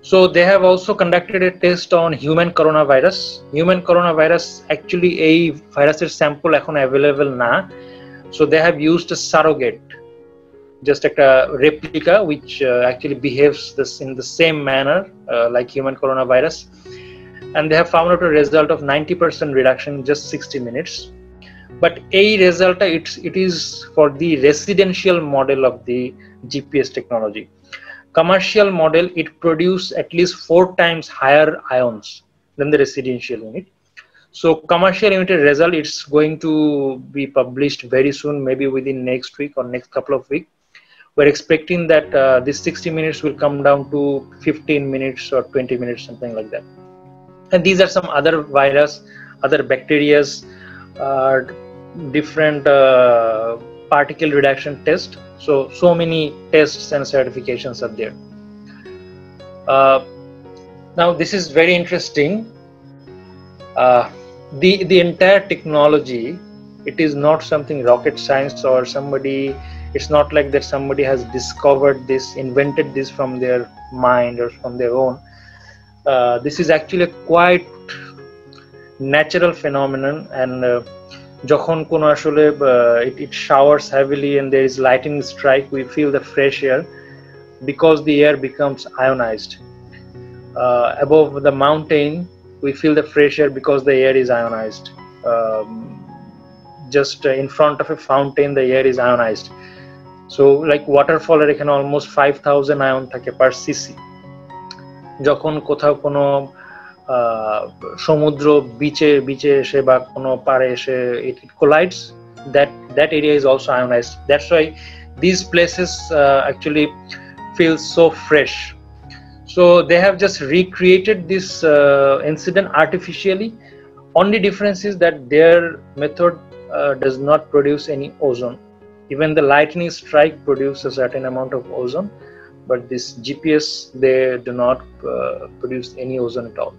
so they have also conducted a test on human coronavirus. Human coronavirus actually a virus sample এখন available না. So they have used a surrogate, just like a replica which uh, actually behaves this in the same manner uh, like human coronavirus. And they have found out a result of 90% reduction in just 60 minutes. But a result it's, it is for the residential model of the GPS technology. Commercial model it produce at least four times higher ions than the residential unit. So commercial unit result it's going to be published very soon maybe within next week or next couple of weeks we're expecting that uh, this 60 minutes will come down to 15 minutes or 20 minutes something like that. And these are some other virus other bacterias uh, different uh, particle reduction test. So so many tests and certifications are there. Uh, now this is very interesting. Uh, the the entire technology it is not something rocket science or somebody it's not like that somebody has discovered this invented this from their mind or from their own. Uh, this is actually a quite natural phenomenon and uh, যখন কোনো আসলে showers heavily and there is lightning strike we feel the fresh air because the air becomes ionized uh, above the mountain we feel the fresh air because the air is ionized um, just in front of a fountain the air is ionized so like waterfall এখানে almost 5000 ion থাকে per cc যখন কোথাও কোনো সমুদ্র বিচে বিচে এসে বা কোনো পারে এসে it collides that that area is also ionized that's why these places uh, actually feel so fresh so they have just recreated this uh, incident artificially only difference is that their method uh, does not produce any ozone even the lightning strike produces a certain amount of ozone but this gps they do not uh, produce any ozone at all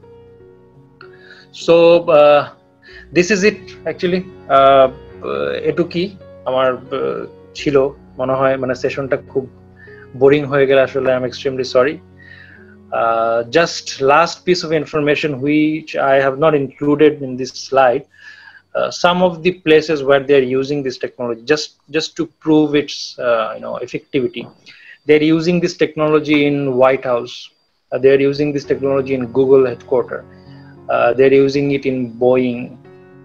So this is it actually এটুকি আমার ছিল মনে হয় মানে সেশনটা খুব বোরিং হয়ে গেলে আসলে I am extremely sorry just last piece of information which I have not included in this slide uh, some of the places where they're using this technology just just to prove its uh, you know effectivity they're using this technology in White House uh, they're using this technology in Google headquarters uh, they're using it in Boeing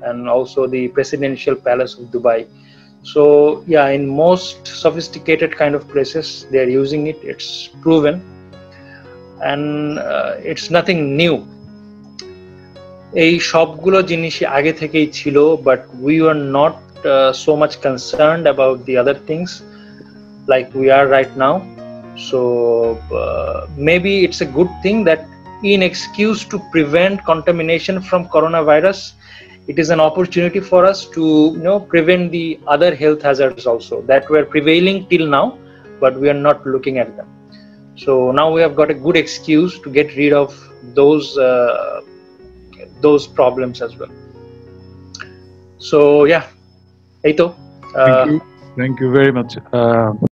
and also the presidential palace of Dubai. So yeah, in most sophisticated kind of places, they're using it. It's proven, and uh, it's nothing new. এই সবগুলো জিনিসই আগে থেকেই ছিল but we are not so much concerned about the other things like we are right now so maybe it's a good thing that in excuse to prevent contamination from coronavirus it is an opportunity for us to you know prevent the other health hazards also that were prevailing till now but we are not looking at them So now we have got a good excuse to get rid of those uh, those problems as well. So yeah, Eito. Thank you. Thank you very much. Uh,